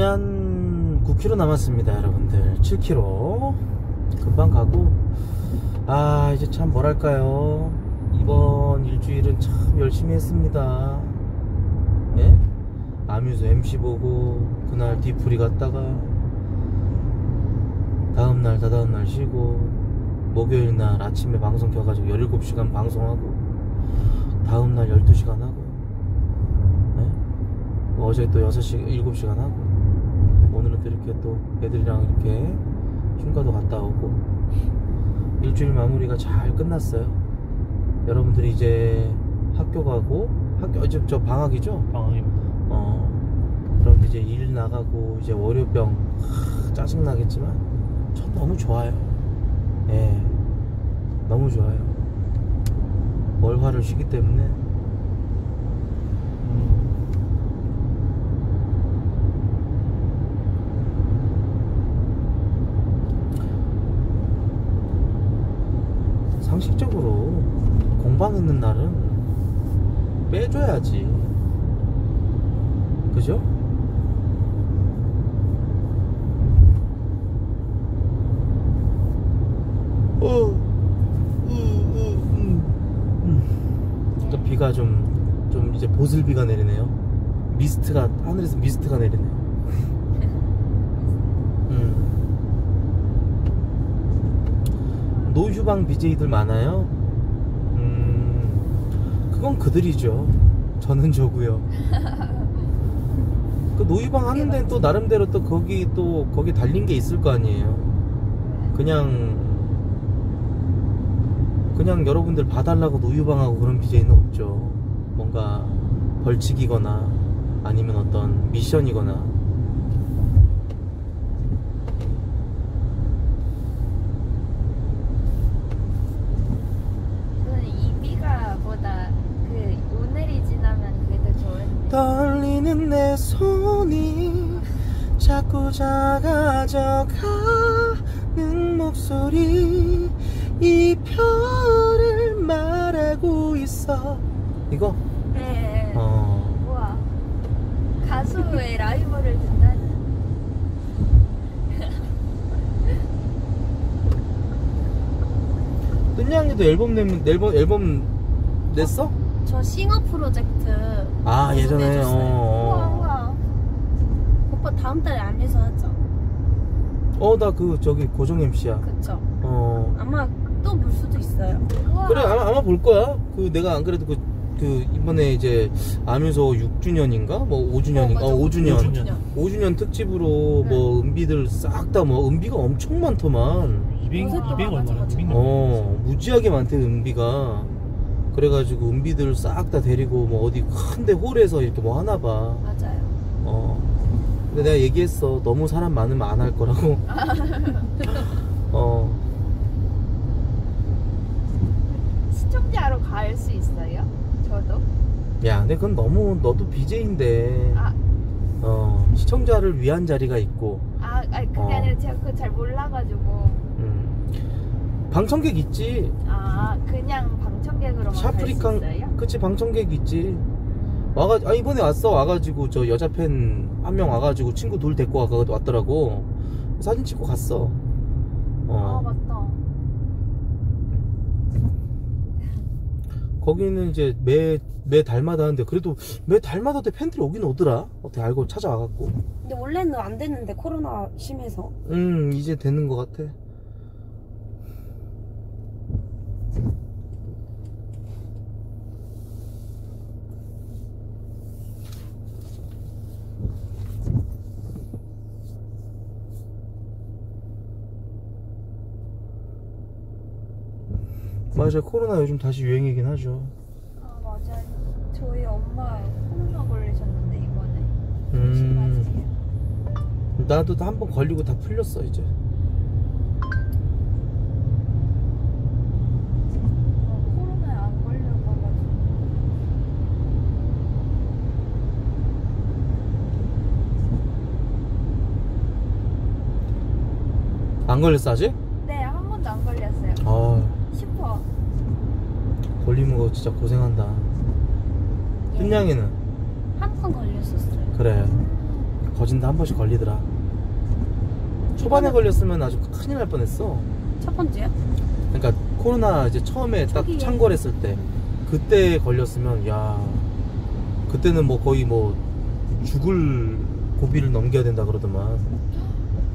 이제 한 9km 남았습니다 여러분들. 7km 금방 가고. 아 이제 참 뭐랄까요? 이번 일주일은 참 열심히 했습니다. 예? 아뮤즈 MC 보고 그날 뒤풀이 갔다가 다음날 다다음날 쉬고 목요일날 아침에 방송 켜가지고 17시간 방송하고 다음날 12시간 하고 예? 어제 또 6시, 7시간 하고 오늘은 또 이렇게 또 애들이랑 이렇게 휴가도 갔다 오고 일주일 마무리가 잘 끝났어요 여러분들이 이제 학교 가고 학교 이제 저 방학이죠? 방황입니다. 어 그럼 이제 일 나가고 이제 월요병 하, 짜증나겠지만 전 너무 좋아요 예 너무 좋아요 월화를 쉬기 때문에 상식적으로 공방 있는 날은 빼줘야지 그죠? 어, 음, 음, 음. 또 비가 좀, 좀 이제 보슬비가 내리네요. 미스트가, 하늘에서 미스트가 내리네요. 음. 노휴방 BJ들 많아요? 음, 그건 그들이죠. 저는 저고요. 그 노휴방 하는 데는 또 나름대로 또 거기 또 거기 달린 게 있을 거 아니에요. 그냥 그냥 여러분들 봐달라고 노유방하고 그런 BJ는 없죠. 뭔가 벌칙이거나 아니면 어떤 미션이거나 저는 이 비가 보다 그 오늘이 지나면 그게 더 좋은데. 떨리는 내 손이 자꾸 작아져 가는 목소리 이별을 말하고 있어 이거? 네. 어 우와. 가수의 라이브를 듣다니. 뜬냥이도 앨범 내면 앨범 앨범 냈어? 저 싱어 프로젝트 아 예전에 내줬어요. 어, 우와 어. 우와. 오빠 다음 달에 안에서 하죠 어, 나 그 저기 고정 MC야. 그쵸 어. 아마 또물 수도 있어요 우와. 그래 아마 아마 볼 거야. 그 내가 안 그래도 그, 그 이번에 이제 아뮤소 6주년인가 뭐 5주년인가 어, 어, 맞아. 5주년. 5주년. 5주년 특집으로 네. 뭐 은비들 싹 다 뭐 은비가 엄청 많더만. 200, 요새 또200 얼마나? 많아져가지고. 200 어, 무지하게 많대 은비가. 그래가지고 은비들 싹 다 데리고 뭐 어디 큰 데 홀에서 이렇게 뭐 하나 봐. 맞아요 어. 근데 내가 얘기했어. 너무 사람 많으면 안 할 거라고. 어. 시청자로 갈 수 있어요? 저도? 야, 근데 그건 너무 너도 BJ인데 아, 어, 시청자를 위한 자리가 있고 아, 아니 그게 어. 아니라 제가 그걸 잘 몰라가지고 음. 방청객 있지. 아 그냥 방청객으로만 갈 수 샤프리칸 있어요? 그치 방청객 있지. 와가 아 이번에 왔어 와가지고 저 여자 팬 한 명 와가지고 친구 둘 데리고 와가 왔더라고. 사진 찍고 갔어. 아 어. 맞다 거기는 이제 매, 매 달마다 하는데 그래도 매 달마다 내 팬들이 오긴 오더라. 어떻게 알고 찾아와갖고. 근데 원래는 안 됐는데 코로나 심해서 음 이제 되는 것 같아. 맞아 코로나 요즘 다시 유행이긴 하죠. 아 맞아요 저희 엄마 코로나 걸리셨는데 이번에 음. 나도 한 번 걸리고 다 풀렸어 이제. 안 걸렸어 아직? 네 한 번도 안 걸렸어요 아 슈퍼 걸리는 거 진짜 고생한다. 뜬냥이는 한 번 걸렸었어요 그래. 거진다 한 번씩 걸리더라. 초반에 걸렸으면 아주 큰일 날 뻔했어. 첫 번째요? 그러니까 코로나 이제 처음에 딱 초기에. 창궐했을 때 그때 걸렸으면 야 그때는 뭐 거의 뭐 죽을 고비를 넘겨야 된다 그러더만.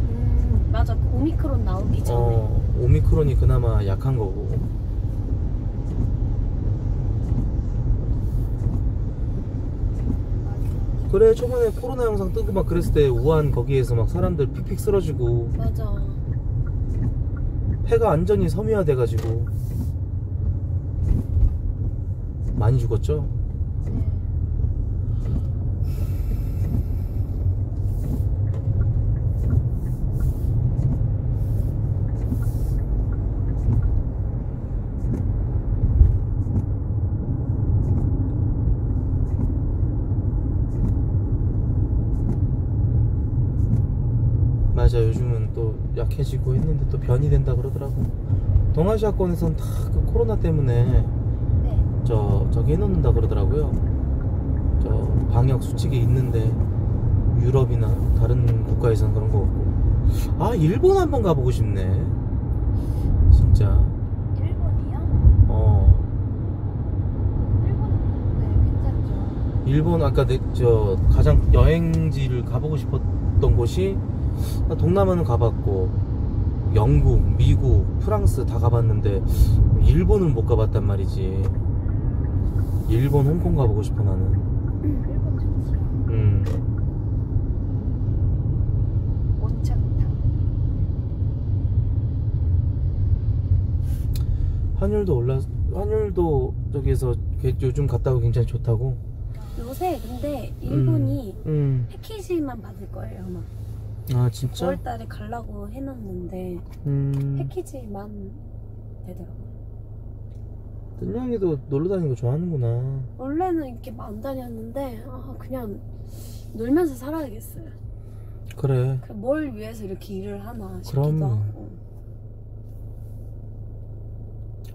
음 맞아 그 오미크론 나오기 전에 어 오미크론이 그나마 약한 거고. 그래 초반에 코로나 영상 뜨고 막 그랬을 때 우한 거기에서 막 사람들 픽픽 쓰러지고 맞아 폐가 완전히 섬유화돼 가지고 많이 죽었죠. 네. 맞아 요즘은 또 약해지고 했는데 또 변이 된다 그러더라고. 동아시아권에선 다 그 코로나 때문에 네. 저 저기 해놓는다 그러더라고요. 저 방역 수칙이 있는데 유럽이나 다른 국가에서는 그런 거 없고. 아 일본 한번 가보고 싶네. 진짜. 일본이요? 어 일본 네 괜찮죠. 일본 아까 내, 저 가장 여행지를 가보고 싶었던 곳이 나 동남아는 가봤고 영국, 미국, 프랑스 다 가봤는데 일본은 못 가봤단 말이지. 일본, 홍콩 가보고 싶어 나는. 음. 온천탕. 환율도 올라 환율도 저기에서 그 요즘 갔다 오기 굉장히 좋다고. 요새 근데 일본이 음. 패키지만 받을 거예요 아마 아 진짜? 9월달에 가려고 해놨는데 음. 패키지만 되더라고요 뜬냥이도 놀러 다니는 거 좋아하는구나. 원래는 이렇게 안 다녔는데 아, 그냥 놀면서 살아야겠어요 그래. 그뭘 위해서 이렇게 일을 하나 싶기도 그럼. 하고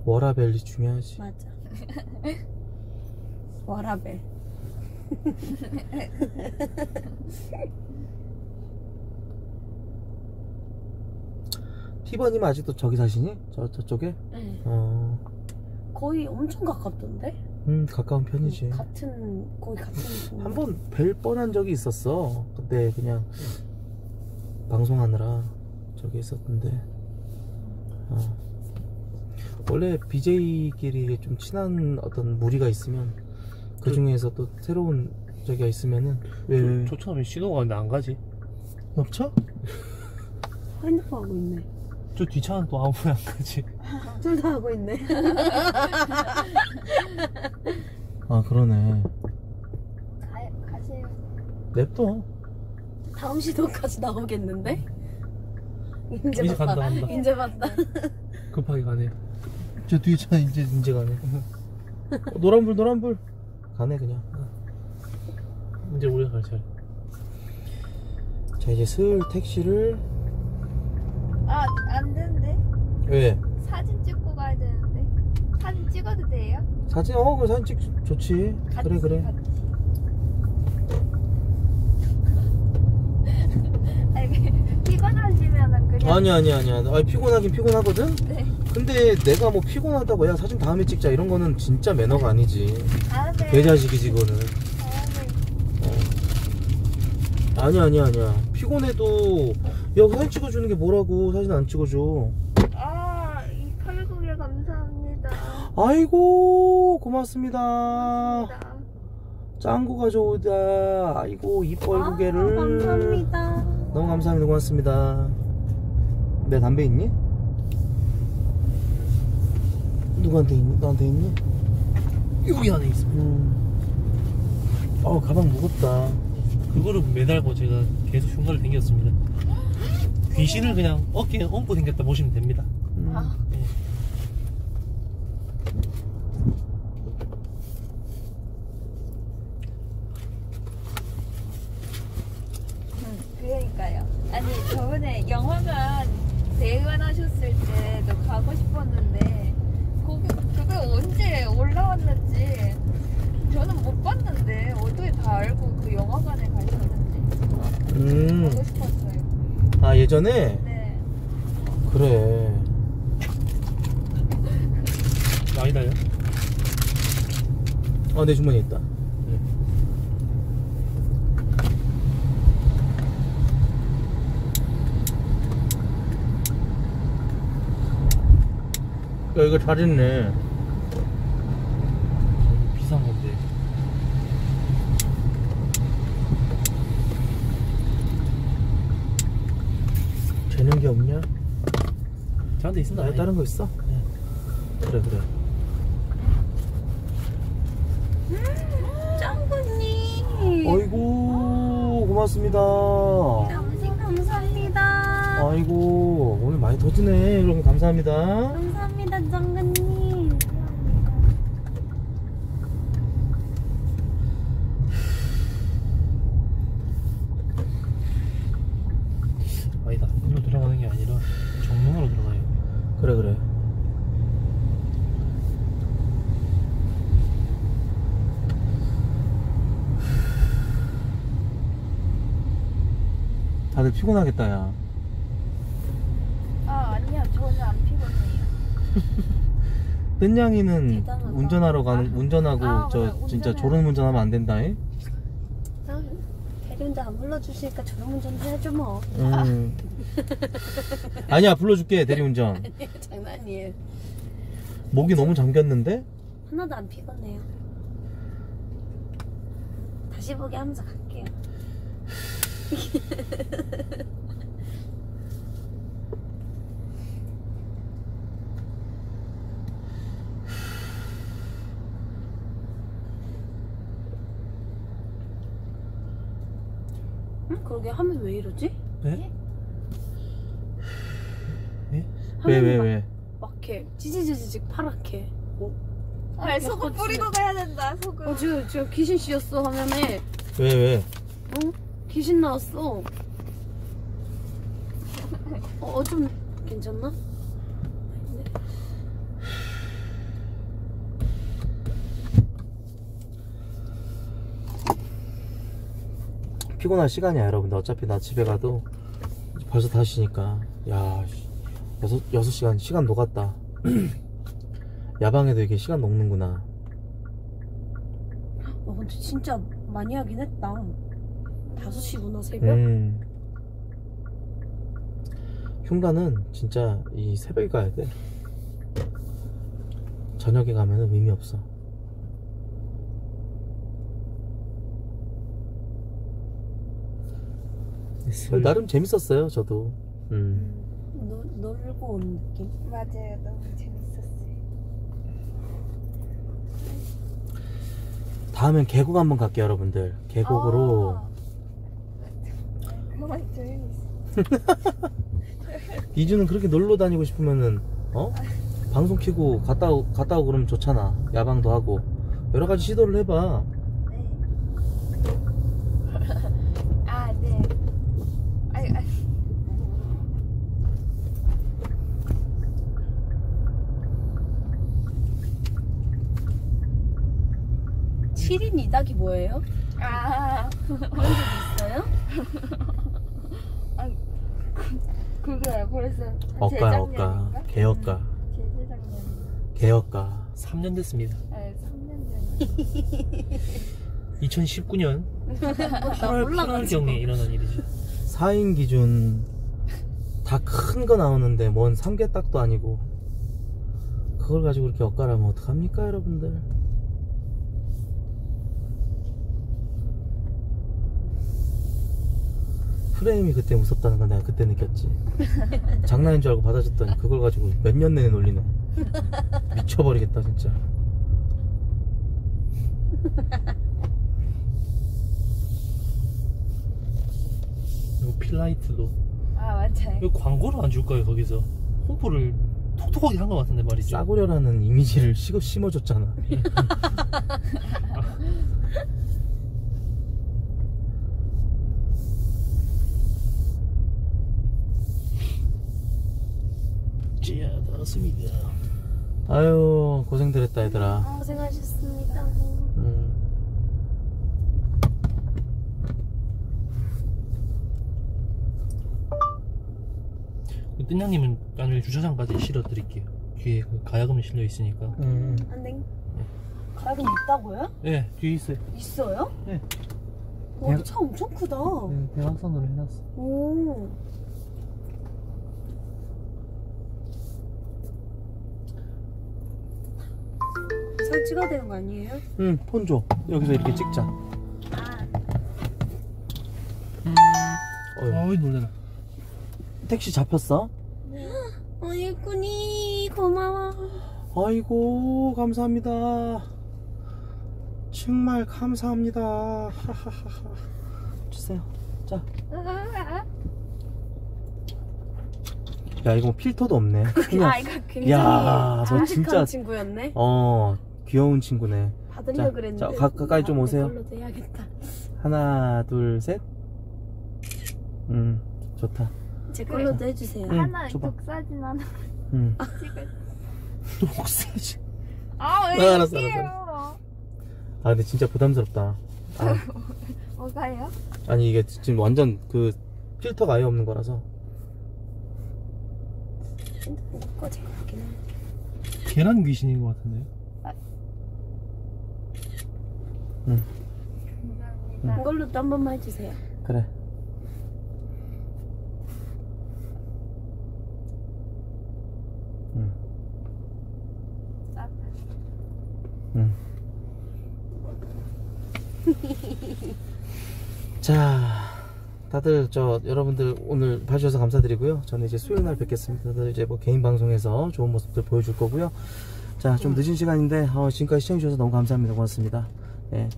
워라벨이 중요하지. 맞아 워라벨 티버님 아직도 저기 사시니? 저 저쪽에? 네. 어. 거의 엄청 가깝던데 음 가까운 편이지. 같은 거의 같은. 한 번 뵐 뻔한 적이 있었어. 그때 그냥 방송하느라 저기 있었는데. 어. 원래 BJ끼리 좀 친한 어떤 무리가 있으면 그 중에서 또 새로운 저기가 있으면은 왜, 왜? 좋잖아 신호가 근데 안 가지. 없죠? 핸드폰 하고 있네 저 뒷차는 또 아무 안 가지. 둘 다 하고 있네 아 그러네. 가, 가세요. 냅둬. 다음 시도까지 나오겠는데? 이제 이제 간다, 간다. 이제 봤다 급하게 가네. 저 뒤에 차 이제 이제 가네. 어, 노란불 노란불 가네 그냥. 이제 우리가 갈 차례. 자 이제 슬 택시를 아, 안 되는데. 왜 사진 찍고 가야 되는데. 사진 찍어도 돼요? 사진 어 그 사진 찍 좋지. 같이, 그래 그래. 같이. 아니, 피곤하시면은 그냥. 아니 아니 아니야. 아니 피곤하긴 피곤하거든. 네. 근데 내가 뭐 피곤하다고 야 사진 다음에 찍자 이런 거는 진짜 매너가 아니지. 아, 네. 개자식이지 그거는. 아, 네. 어. 아니야 아니야 아니야. 피곤해도 야 사진 찍어주는 게 뭐라고 사진 안 찍어줘. 아, 이 칼국에 감사합니다. 아이고 고맙습니다. 감사합니다. 짱구 가져오다. 아이고 이뻐 아, 이고개를. 감사합니다 너무 감사합니다. 고맙습니다. 내 담배 있니? 누구한테 있니? 너한테 있니? 여기 안에 있습니다. 음. 어 가방 무겁다. 그거를 매달고 제가 계속 흉가를 댕겼습니다. 귀신을 그냥 어깨에 얹고 댕겼다 보시면 됩니다. 음. 아. 예. 그러니까요. 아니 저번에 영화관 대관하셨을 때도 가고 싶었는데 거기 그게 언제 올라왔는지 저는 못 봤는데 어떻게 다 알고 그 영화관에 가셨는지 음. 가고 싶었어요. 아 예전에 네. 그래. 아니다요? 어, 내 주머니에 있다. 야, 이거 잘 있네. 아, 이거 비싼 건데. 재는 게 없냐? 저한테 있습니다. 아, 다른 거 있어? 네. 그래, 그래. 짱구님. 어이구, 고맙습니다. 짱구님 감사합니다. 아이고, 오늘 많이 터지네. 여러분, 감사합니다. 감사합니다, 짱구님. 아니다. 일로 들어가는 게 아니라 정문으로 들어가요. 그래, 그래. 다들 피곤하겠다, 야. 아 아니요 저는 안 피곤해요. 뜬냥이는 대단하다. 운전하러 가는 운전하고 아, 저 맞아. 진짜 운전해야 졸음 운전하면 안 된다. 잉? 아, 대리운전 안 불러주시니까 저런 운전 해야죠 뭐. 음. 아니야 불러줄게 대리운전. 장난이에요. 목이 너무 잠겼는데? 하나도 안 피곤해요. 다시 보기 하면서 갈게요. 응? 그러게 하면 왜 이러지? 네? 왜 화면이 왜 막- 왜? 막해 찌지지직 파랗게. 아 소금 뿌리고 가야 된다 소금. 어 지금 지금 귀신 씌었어 화면에. 왜 왜? 어? 귀신 나왔어. 어, 어, 좀 괜찮나? 피곤할 시간이야 여러분들. 어차피 나 집에 가도 벌써 다시니까. 야 여섯 시간 시간 녹았다. 야방에도 이게 시간 녹는구나. 어, 근데 진짜 많이 하긴 했다. 5시구나, 새벽? 음. 흉가는 진짜 이 새벽에 가야 돼. 저녁에 가면 은 의미 없어. 나름 재밌었어요, 저도. 음. 노, 놀고 온 느낌? 맞아요 너무 재밌었어요. 다음엔 계곡 한번 갈게요, 여러분들. 계곡으로 아. 정말 재밌어. 이주는 그렇게 놀러 다니고 싶으면은 어? 방송 키고 갔다 오, 갔다 오고 그러면 좋잖아. 야방도 하고 여러 가지 시도를 해봐. 네. 아 네. 아, 아. 칠인 2닭이 뭐예요? 아, 그런 적 있어요? 벌써 억가야 억가 재작년인가? 개억가 음. 개억가 3년 됐습니다. 네, 3년 전. 2019년 나 8월, 몰라가지고 8월경에 일어난 일이죠. 4인 기준 다 큰 거 나오는데 뭔 삼계딱도 아니고 그걸 가지고 그렇게 억가라면 어떡합니까 여러분들 프레임이 그때 무섭다는 건 내가 그때 느꼈지. 장난인 줄 알고 받아줬더니 그걸 가지고 몇 년 내내 놀리네. 미쳐버리겠다 진짜. 그리고 필라이트도. 아 맞아요. 이거 광고를 안 줄까요 거기서? 홍보를 톡톡하게 한 것 같은데 말이죠. 싸구려라는 이미지를 심어줬잖아 알았습니다. 아유 고생들 했다 얘들아. 아, 고생하셨습니다. 음. 뜬냥님은 나중에 주차장까지 실어 드릴게요. 뒤에 그 가야금이 실려 있으니까. 음. 안 돼. 가야금 있다고요? 예, 네, 뒤에 있어요. 있어요? 예. 네. 와, 차 엄청 크다. 네, 대각선으로 해놨어. 오. 사진 찍어야 되는 거 아니에요? 응, 폰 줘. 여기서 이렇게 찍자. 아, 어휴. 어이 놀래라. 택시 잡혔어? 어이구니 고마워. 아이고, 감사합니다. 정말 감사합니다. 하하하하. 주세요. 자. 야, 이거 뭐 필터도 없네. 그냥, 아 이거 굉장히 야, 너 정직한 진짜- 친구였네. 어, 귀여운 친구네. 받으려 자, 그랬는데. 자, 가- 가까이 좀 아, 오세요. 하나, 둘, 셋. 음, 좋다. 제 걸로도 해주세요. 응, 하나 줘봐. 독사진 하나 음. 찍을. 독사지. 아, 왜 아, 알았어, 이렇게요? 아, 근데 진짜 부담스럽다. 아, 뭐가요? 아니, 이게 지금 완전 그 필터가 아예 없는 거라서. 계란 귀신인 것 같은데요? 감사합니다. 이걸로도 한 번만 해주세요. 그래. 응. 응. 자, 다들 저 여러분들 오늘 봐주셔서 감사드리고요. 저는 이제 수요일 날 뵙겠습니다. 다들 이제 뭐 개인 방송에서 좋은 모습들 보여줄 거고요. 자, 좀 늦은 시간인데 어, 지금까지 시청해 주셔서 너무 감사합니다. 고맙습니다. 예,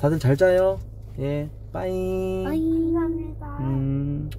다들 잘 자요. 예, 빠이. 빠이. 감사합니다. 음.